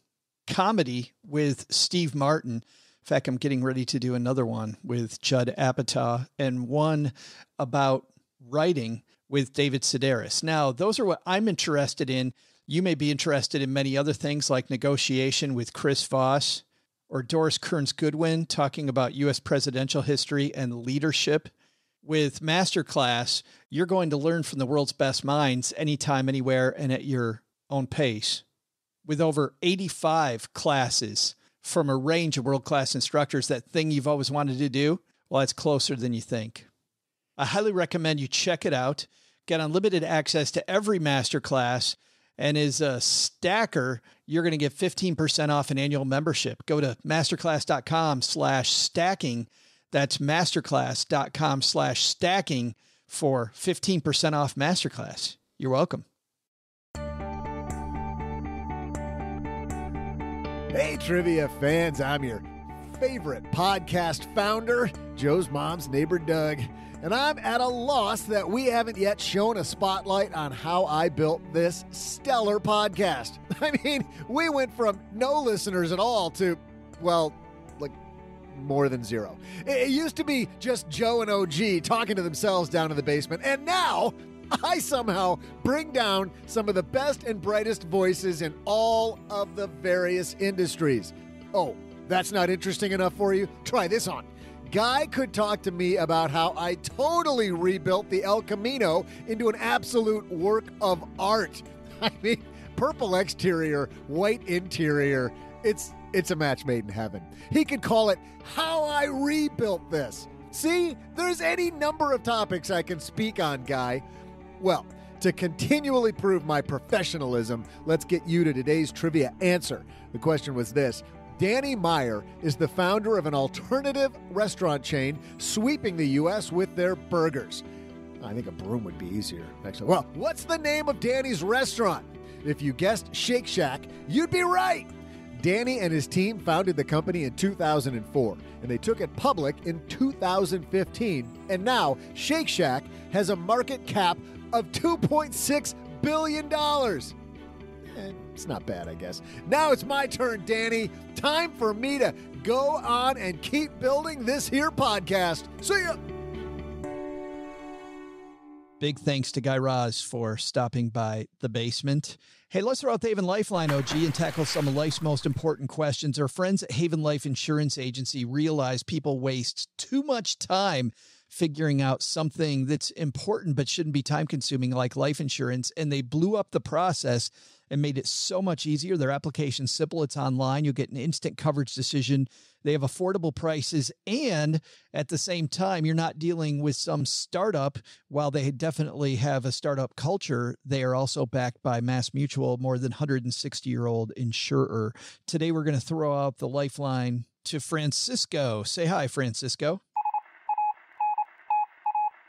comedy with Steve Martin. In fact, I'm getting ready to do another one with Judd Apatow and one about writing with David Sedaris. Now, those are what I'm interested in. You may be interested in many other things like negotiation with Chris Voss or Doris Kearns Goodwin talking about U.S. presidential history and leadership with Masterclass, you're going to learn from the world's best minds anytime, anywhere, and at your own pace. With over 85 classes from a range of world class instructors, that thing you've always wanted to do, well, it's closer than you think. I highly recommend you check it out. Get unlimited access to every masterclass. And as a stacker, you're going to get 15% off an annual membership. Go to masterclass.com slash stacking that's masterclass.com slash stacking for 15% off masterclass. You're welcome. Hey, trivia fans, I'm your favorite podcast founder, Joe's mom's neighbor, Doug. And I'm at a loss that we haven't yet shown a spotlight on how I built this stellar podcast. I mean, we went from no listeners at all to, well, like more than zero. It used to be just Joe and OG talking to themselves down in the basement, and now I somehow bring down some of the best and brightest voices in all of the various industries. Oh, that's not interesting enough for you? Try this on. Guy could talk to me about how I totally rebuilt the El Camino into an absolute work of art. I mean, purple exterior, white interior. It's it's a match made in heaven. He could call it How I Rebuilt This. See, there's any number of topics I can speak on, Guy. Well, to continually prove my professionalism, let's get you to today's trivia answer. The question was this Danny Meyer is the founder of an alternative restaurant chain sweeping the U.S. with their burgers. I think a broom would be easier. Actually, well, what's the name of Danny's restaurant? If you guessed Shake Shack, you'd be right. Danny and his team founded the company in 2004, and they took it public in 2015. And now Shake Shack has a market cap of $2.6 billion. Eh, it's not bad, I guess. Now it's my turn, Danny. Time for me to go on and keep building this here podcast. See ya. Big thanks to Guy Raz for stopping by the basement. Hey, let's throw out the Haven Lifeline OG and tackle some of life's most important questions. Our friends at Haven Life Insurance Agency realize people waste too much time figuring out something that's important but shouldn't be time consuming, like life insurance, and they blew up the process and made it so much easier. Their application's simple, it's online. You'll get an instant coverage decision. They have affordable prices, and at the same time, you're not dealing with some startup. While they definitely have a startup culture, they are also backed by Mass Mutual, more than 160 year old insurer. Today, we're going to throw out the lifeline to Francisco. Say hi, Francisco.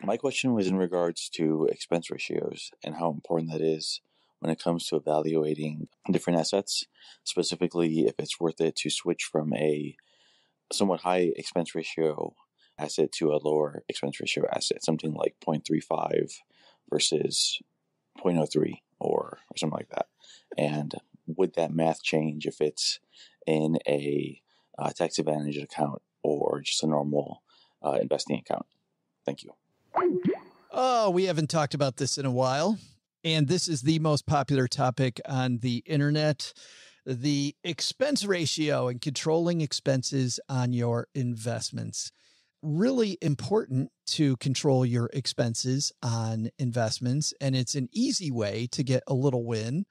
My question was in regards to expense ratios and how important that is when it comes to evaluating different assets, specifically if it's worth it to switch from a somewhat high expense ratio asset to a lower expense ratio asset, something like 0.35 versus 0.03 or, or something like that. And would that math change if it's in a uh, tax advantage account or just a normal uh, investing account? Thank you. Oh, we haven't talked about this in a while. And this is the most popular topic on the internet the expense ratio and controlling expenses on your investments. Really important to control your expenses on investments. And it's an easy way to get a little win.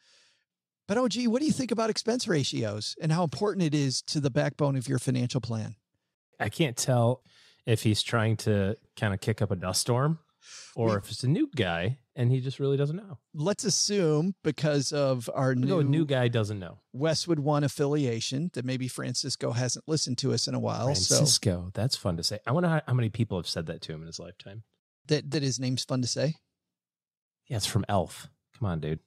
But, oh, OG, what do you think about expense ratios and how important it is to the backbone of your financial plan? I can't tell if he's trying to kind of kick up a dust storm or if it's a new guy and he just really doesn't know. Let's assume because of our new, new guy doesn't know Westwood One affiliation that maybe Francisco hasn't listened to us in a while. Francisco, so that's fun to say. I wonder how, how, many people have said that to him in his lifetime. That that his name's fun to say. Yeah, it's from Elf. Come on, dude.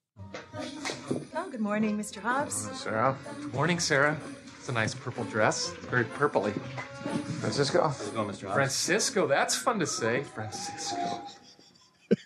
Oh, good morning, Mr. Hobbs. Morning, Sarah. Good morning, Sarah. It's a nice purple dress. It's very purpley. Francisco. Go, Mr. Hobbs. Francisco, that's fun to say. Francisco.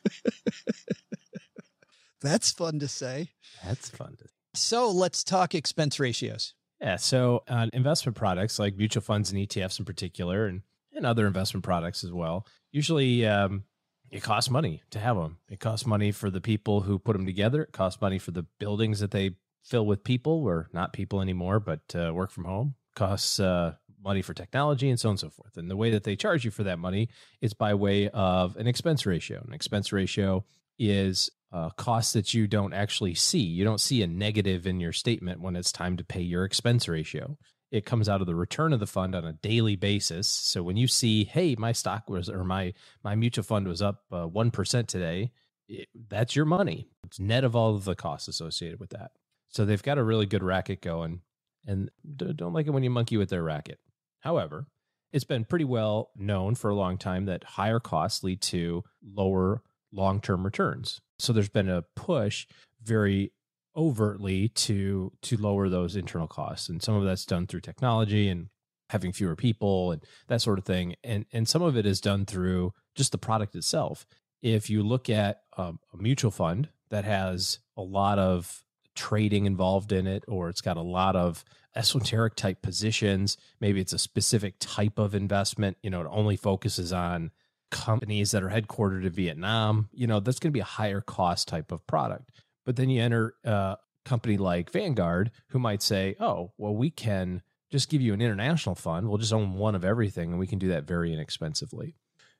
That's fun to say. That's fun to. So let's talk expense ratios. Yeah. So on investment products like mutual funds and ETFs in particular, and and other investment products as well, usually um, it costs money to have them. It costs money for the people who put them together. It costs money for the buildings that they fill with people, or not people anymore, but uh, work from home. It costs uh, money for technology and so on and so forth. And the way that they charge you for that money is by way of an expense ratio. An expense ratio is a cost that you don't actually see. You don't see a negative in your statement when it's time to pay your expense ratio. It comes out of the return of the fund on a daily basis. So when you see, hey, my stock was or my my mutual fund was up uh, one uh, today, it, that's your money. It's net of all of the costs associated with that. So they've got a really good racket going, and don't like it when you monkey with their racket. However, it's been pretty well known for a long time that higher costs lead to lower long term returns. So there's been a push very overtly to to lower those internal costs. And some of that's done through technology and having fewer people and that sort of thing. And and some of it is done through just the product itself. If you look at um, a mutual fund that has a lot of trading involved in it or it's got a lot of esoteric type positions. Maybe it's a specific type of investment. You know, it only focuses on companies that are headquartered in Vietnam. You know, that's going to be a higher cost type of product. But then you enter uh, a company like Vanguard, who might say, oh, well, we can just give you an international fund. We'll just own one of everything, and we can do that very inexpensively.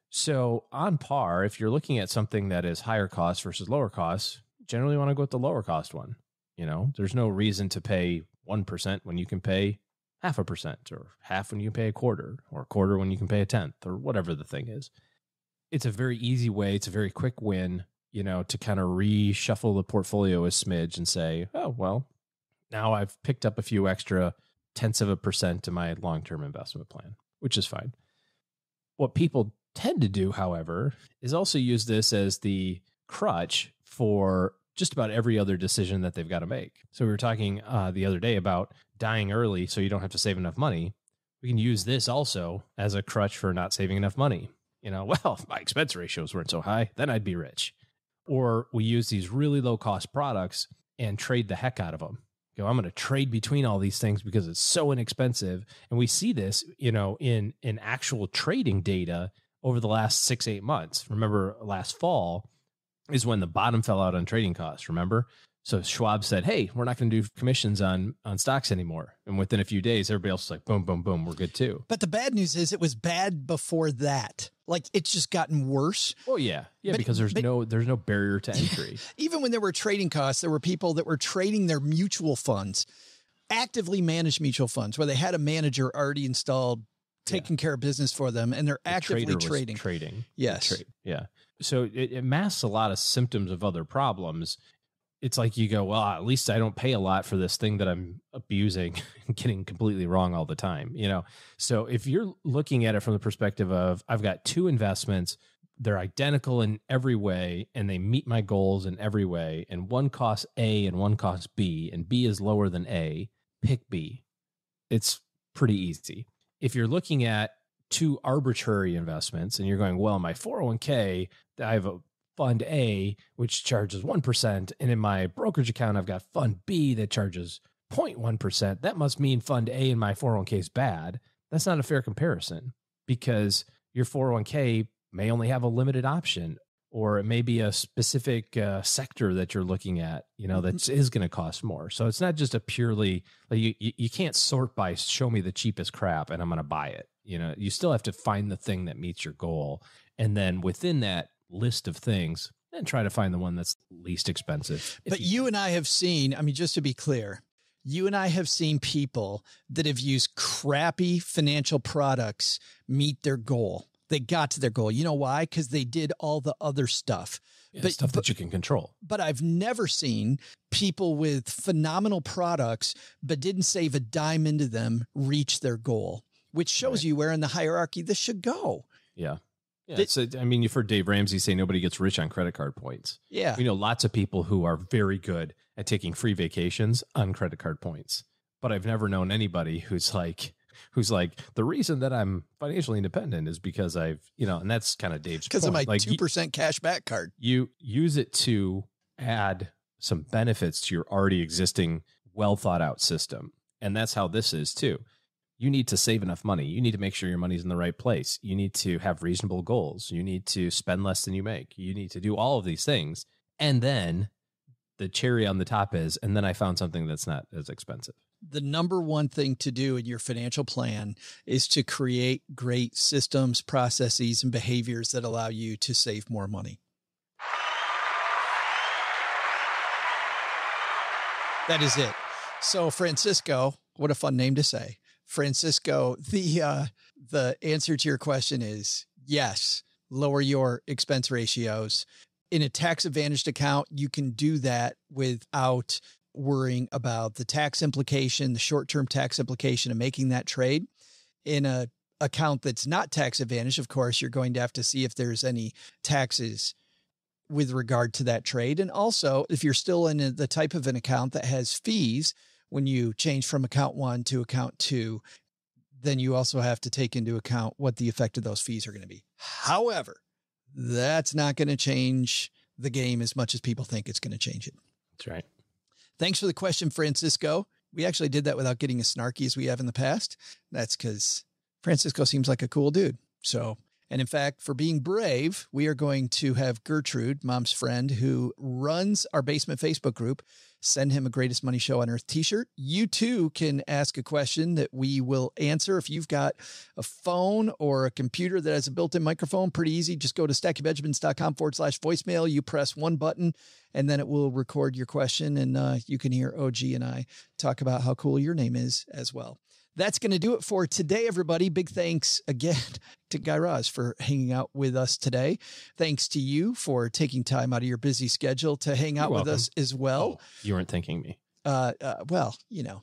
So, on par, if you're looking at something that is higher cost versus lower cost, generally want to go with the lower cost one. You know, there's no reason to pay 1% when you can pay half a percent or half when you pay a quarter or a quarter when you can pay a tenth or whatever the thing is. It's a very easy way, it's a very quick win, you know, to kind of reshuffle the portfolio a smidge and say, oh, well, now I've picked up a few extra tenths of a percent to my long term investment plan, which is fine. What people tend to do, however, is also use this as the crutch for just about every other decision that they've got to make. So we were talking uh, the other day about dying early so you don't have to save enough money. We can use this also as a crutch for not saving enough money. You know, well, if my expense ratios weren't so high, then I'd be rich. Or we use these really low cost products and trade the heck out of them. Go, I'm going to trade between all these things because it's so inexpensive. And we see this, you know, in in actual trading data over the last six, eight months. Remember last fall is when the bottom fell out on trading costs. Remember? So Schwab said, "Hey, we're not going to do commissions on on stocks anymore." And within a few days, everybody else was like, "Boom, boom, boom, we're good too." But the bad news is it was bad before that. Like it's just gotten worse. Oh yeah, yeah, But- because there's but- no there's no barrier to entry. Even when there were trading costs, there were people that were trading their mutual funds, actively managed mutual funds, where they had a manager already installed, taking care of business for them, and they're The actively trading. trading. Yes. Trade. Yeah. So it, it masks a lot of symptoms of other problems. It's like you go, well, at least I don't pay a lot for this thing that I'm abusing and getting completely wrong all the time. You know, so if you're looking at it from the perspective of I've got two investments, they're identical in every way and they meet my goals in every way, and one costs A and one costs B, and B is lower than A, pick B. It's pretty easy. If you're looking at two arbitrary investments and you're going, well, my 401k, I have a fund A, which charges 1%. And in my brokerage account, I've got fund B that charges 0.1%. That must mean fund A in my 401k is bad. That's not a fair comparison because your 401k may only have a limited option or it may be a specific uh, sector that you're looking at, you know, that is going to cost more. So it's not just a purely like you, you you can't sort by show me the cheapest crap and I'm going to buy it. You know, you still have to find the thing that meets your goal, and then within that list of things, and try to find the one that's least expensive. But you and I have seen, I mean, just to be clear, you and I have seen people that have used crappy financial products meet their goal. They got to their goal. You know why? Because they did all the other stuff. Yeah, but- stuff that you can control. But I've never seen people with phenomenal products but didn't save a dime into them reach their goal, which shows you where in the hierarchy this should go. Yeah. Yeah, Did- a- I mean, you've heard Dave Ramsey say nobody gets rich on credit card points. Yeah. We know lots of people who are very good at taking free vacations on credit card points, but I've never known anybody who's like, who's like, the reason that I'm financially independent is because I've, you know, and that's kind of Dave's Because of my. Like, 2% cash back card. you use it to add some benefits to your already existing well thought out system and that's how this is too you need to save enough money you need to make sure your money's in the right place you need to have reasonable goals you need to spend less than you make you need to do all of these things and then the cherry on the top is and then i found something that's not as expensive the number one thing to do in your financial plan is to create great systems, processes, and behaviors that allow you to save more money. That is it. So, Francisco, what a fun name to say. Francisco, the uh, the answer to your question is yes. Lower your expense ratios. In a tax advantaged account, you can do that without worrying about the tax implication, the short term tax implication of making that trade. In a account that's not tax advantaged, of course, you're going to have to see if there's any taxes with regard to that trade. And also, if you're still in the type of an account that has fees when you change from account one to account two, then you also have to take into account what the effect of those fees are going to be. However, that's not going to change the game as much as people think it's going to change it. that's right Thanks for the question, Francisco. We actually did that without getting as snarky as we have in the past. That's because Francisco seems like a cool dude. So, and in fact, for being brave, we are going to have Gertrude, mom's friend, who runs our basement Facebook group, send him a Greatest Money Show on Earth t shirt. You too can ask a question that we will answer. If you've got a phone or a computer that has a built in microphone, pretty easy. Just go to stackingbenjamins.com forward slash voicemail. You press one button and then it will record your question and uh, you can hear OG and I talk about how cool your name is as well. That's going to do it for today, everybody. Big thanks again to Guy Raz for hanging out with us today. Thanks to you for taking time out of your busy schedule to hang out with us as well. oh, you weren't thanking me Uh, uh, well, you know,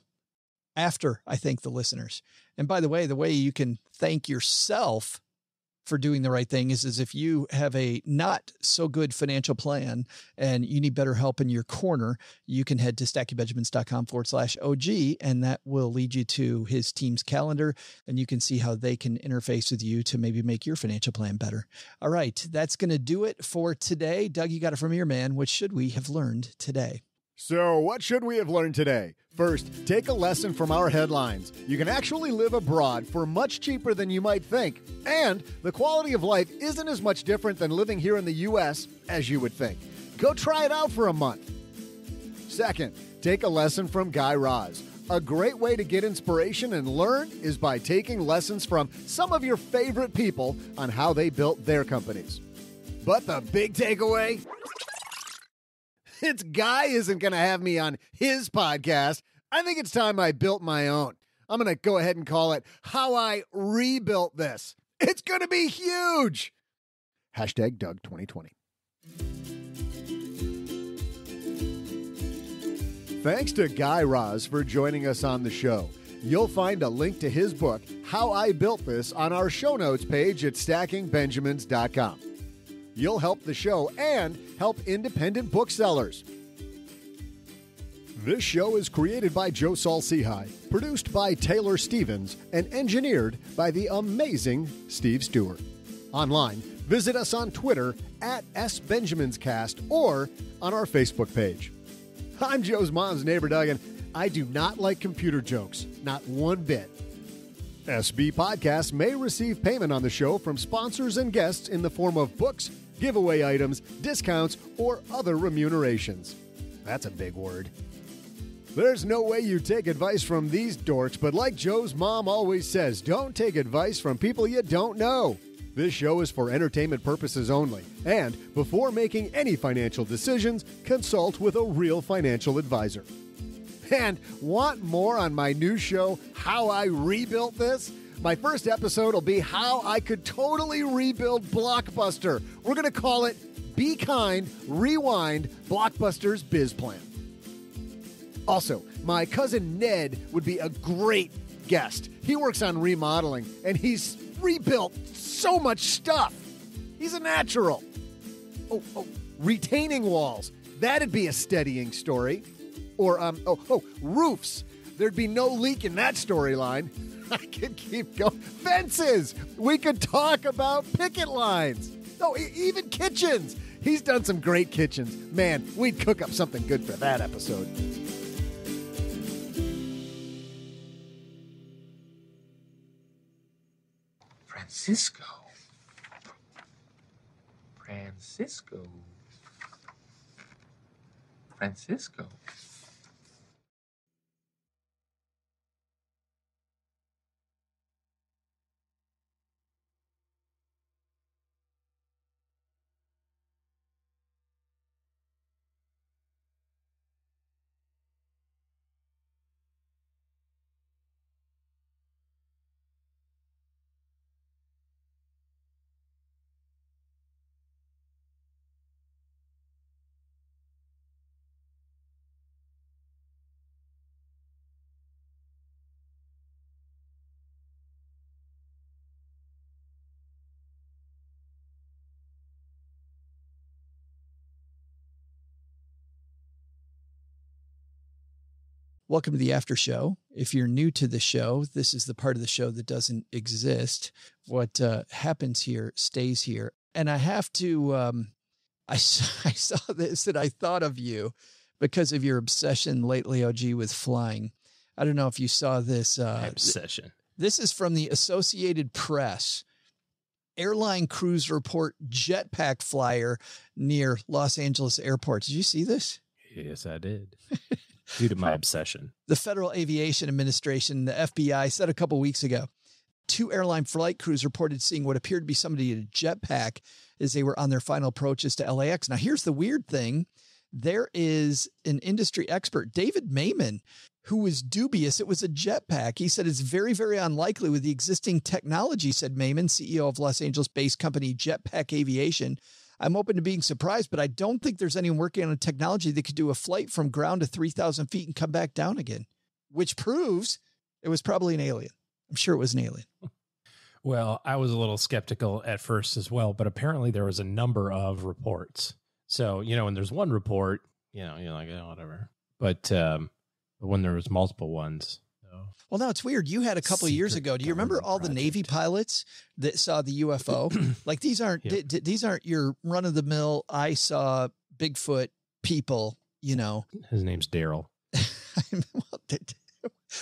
after I thank the listeners. And by the way, the way you can thank yourself for doing the right thing is, is if you have a not so good financial plan and you need better help in your corner, you can head to stackingbenjamins.com forward slash OG, and that will lead you to his team's calendar. And you can see how they can interface with you to maybe make your financial plan better. All right, that's going to do it for today. Doug, you got it from your man. What should we have learned today? So, what should we have learned today? First, take a lesson from our headlines. You can actually live abroad for much cheaper than you might think, and the quality of life isn't as much different than living here in the U.S. as you would think. Go try it out for a month. Second, take a lesson from Guy Raz. A great way to get inspiration and learn is by taking lessons from some of your favorite people on how they built their companies. But the big takeaway it's Guy isn't going to have me on his podcast. I think it's time I built my own. I'm going to go ahead and call it How I Rebuilt This. It's going to be huge. Hashtag Doug 2020. Thanks to Guy Raz for joining us on the show. You'll find a link to his book, How I Built This, on our show notes page at stackingbenjamins.com. You'll help the show and help independent booksellers. This show is created by Joe Saul-Sehy, produced by Taylor Stevens, and engineered by the amazing Steve Stewart. Online, visit us on Twitter at SBenjaminsCast or on our Facebook page. I'm Joe's mom's neighbor, Doug, and I do not like computer jokes, not one bit. SB Podcasts may receive payment on the show from sponsors and guests in the form of books, giveaway items, discounts, or other remunerations. That's a big word. There's no way you take advice from these dorks, but like Joe's mom always says, don't take advice from people you don't know. This show is for entertainment purposes only, and before making any financial decisions, consult with a real financial advisor. And want more on my new show, How I Rebuilt This? My first episode will be how I could totally rebuild Blockbuster. We're going to call it Be Kind, Rewind Blockbuster's Biz Plan. Also, my cousin Ned would be a great guest. He works on remodeling and he's rebuilt so much stuff. He's a natural. Oh, oh, retaining walls. That'd be a steadying story. Or um oh oh roofs. There'd be no leak in that storyline. I could keep going. Fences. We could talk about picket lines. E- even kitchens. He's done some great kitchens. Man, we'd cook up something good for that episode. Francisco. Francisco. Francisco. Welcome to the after show. If you're new to the show, this is the part of the show that doesn't exist. What uh, happens here stays here. And I have to, um, I, I saw this and I thought of you because of your obsession lately, OG, with flying. I don't know if you saw this. Uh, Obsession. This is from the Associated Press. Airline crews report jetpack flyer near Los Angeles airport. Did you see this? Yes, I did. Due to my obsession. The Federal Aviation Administration, the FBI, said a couple weeks ago two airline flight crews reported seeing what appeared to be somebody in a jetpack as they were on their final approaches to LAX. Now, here's the weird thing there is an industry expert, David Mayman, who was dubious it was a jetpack. He said it's very, very unlikely with the existing technology, said Mayman, CEO of Los Angeles based company Jetpack Aviation. I'm open to being surprised, but I don't think there's anyone working on a technology that could do a flight from ground to 3,000 feet and come back down again, which proves it was probably an alien. I'm sure it was an alien. Well, I was a little skeptical at first as well, but apparently there was a number of reports. So, you know, when there's one report, you know, you're like, oh, whatever. But um, but when there was multiple ones, so Well, no, it's weird. You had a couple of years ago. Do you remember all the Navy pilots that saw the UFO? like these aren't Yeah. th- th- these aren't your run of the mill. I saw Bigfoot people. You know, his name's Daryl.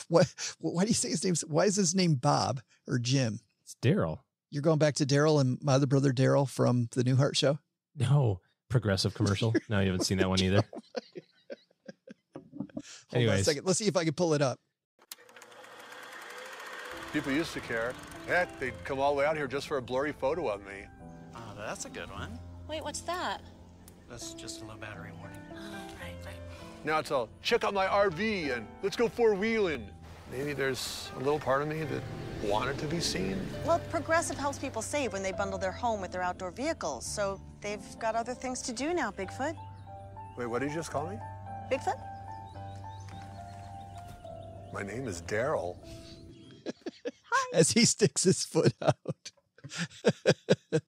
what? Why do you say his name's? Why is his name Bob or Jim? It's Daryl. You're going back to Daryl and my other brother Daryl from the Newhart Show. No, progressive commercial. no, you haven't seen that one either. Hold on a second. Let's see if I can pull it up. People used to care. Heck, they'd come all the way out here just for a blurry photo of me. Oh, that's a good one. Wait, what's that? That's just a low battery warning. Oh, right, right. Now it's all, check out my RV and let's go four wheeling. Maybe there's a little part of me that wanted to be seen. Well, Progressive helps people save when they bundle their home with their outdoor vehicles, so they've got other things to do now, Bigfoot. Wait, what did you just call me? Bigfoot? My name is Daryl. As he sticks his foot out.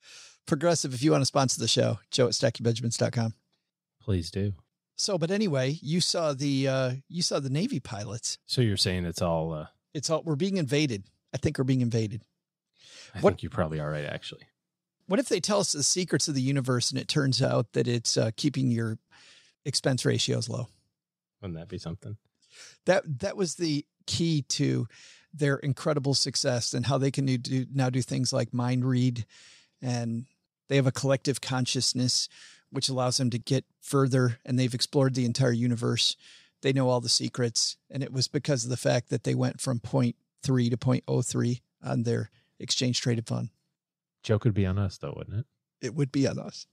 Progressive, if you want to sponsor the show, joe at stackingbenjamins.com. Please do. So, but anyway, you saw the uh you saw the Navy pilots. So you're saying it's all? Uh, It's all we're being invaded. I think we're being invaded. I What- think you probably are right, actually. What if they tell us the secrets of the universe and it turns out that it's uh, keeping your expense ratios low? Wouldn't that be something? That that was the key to their incredible success and how they can do, do now do things like mind read and they have a collective consciousness which allows them to get further and they've explored the entire universe. They know all the secrets and it was because of the fact that they went from point 0.3 to 0.03 on their exchange traded fund. Joke would be on us, though, wouldn't it? It would be on us.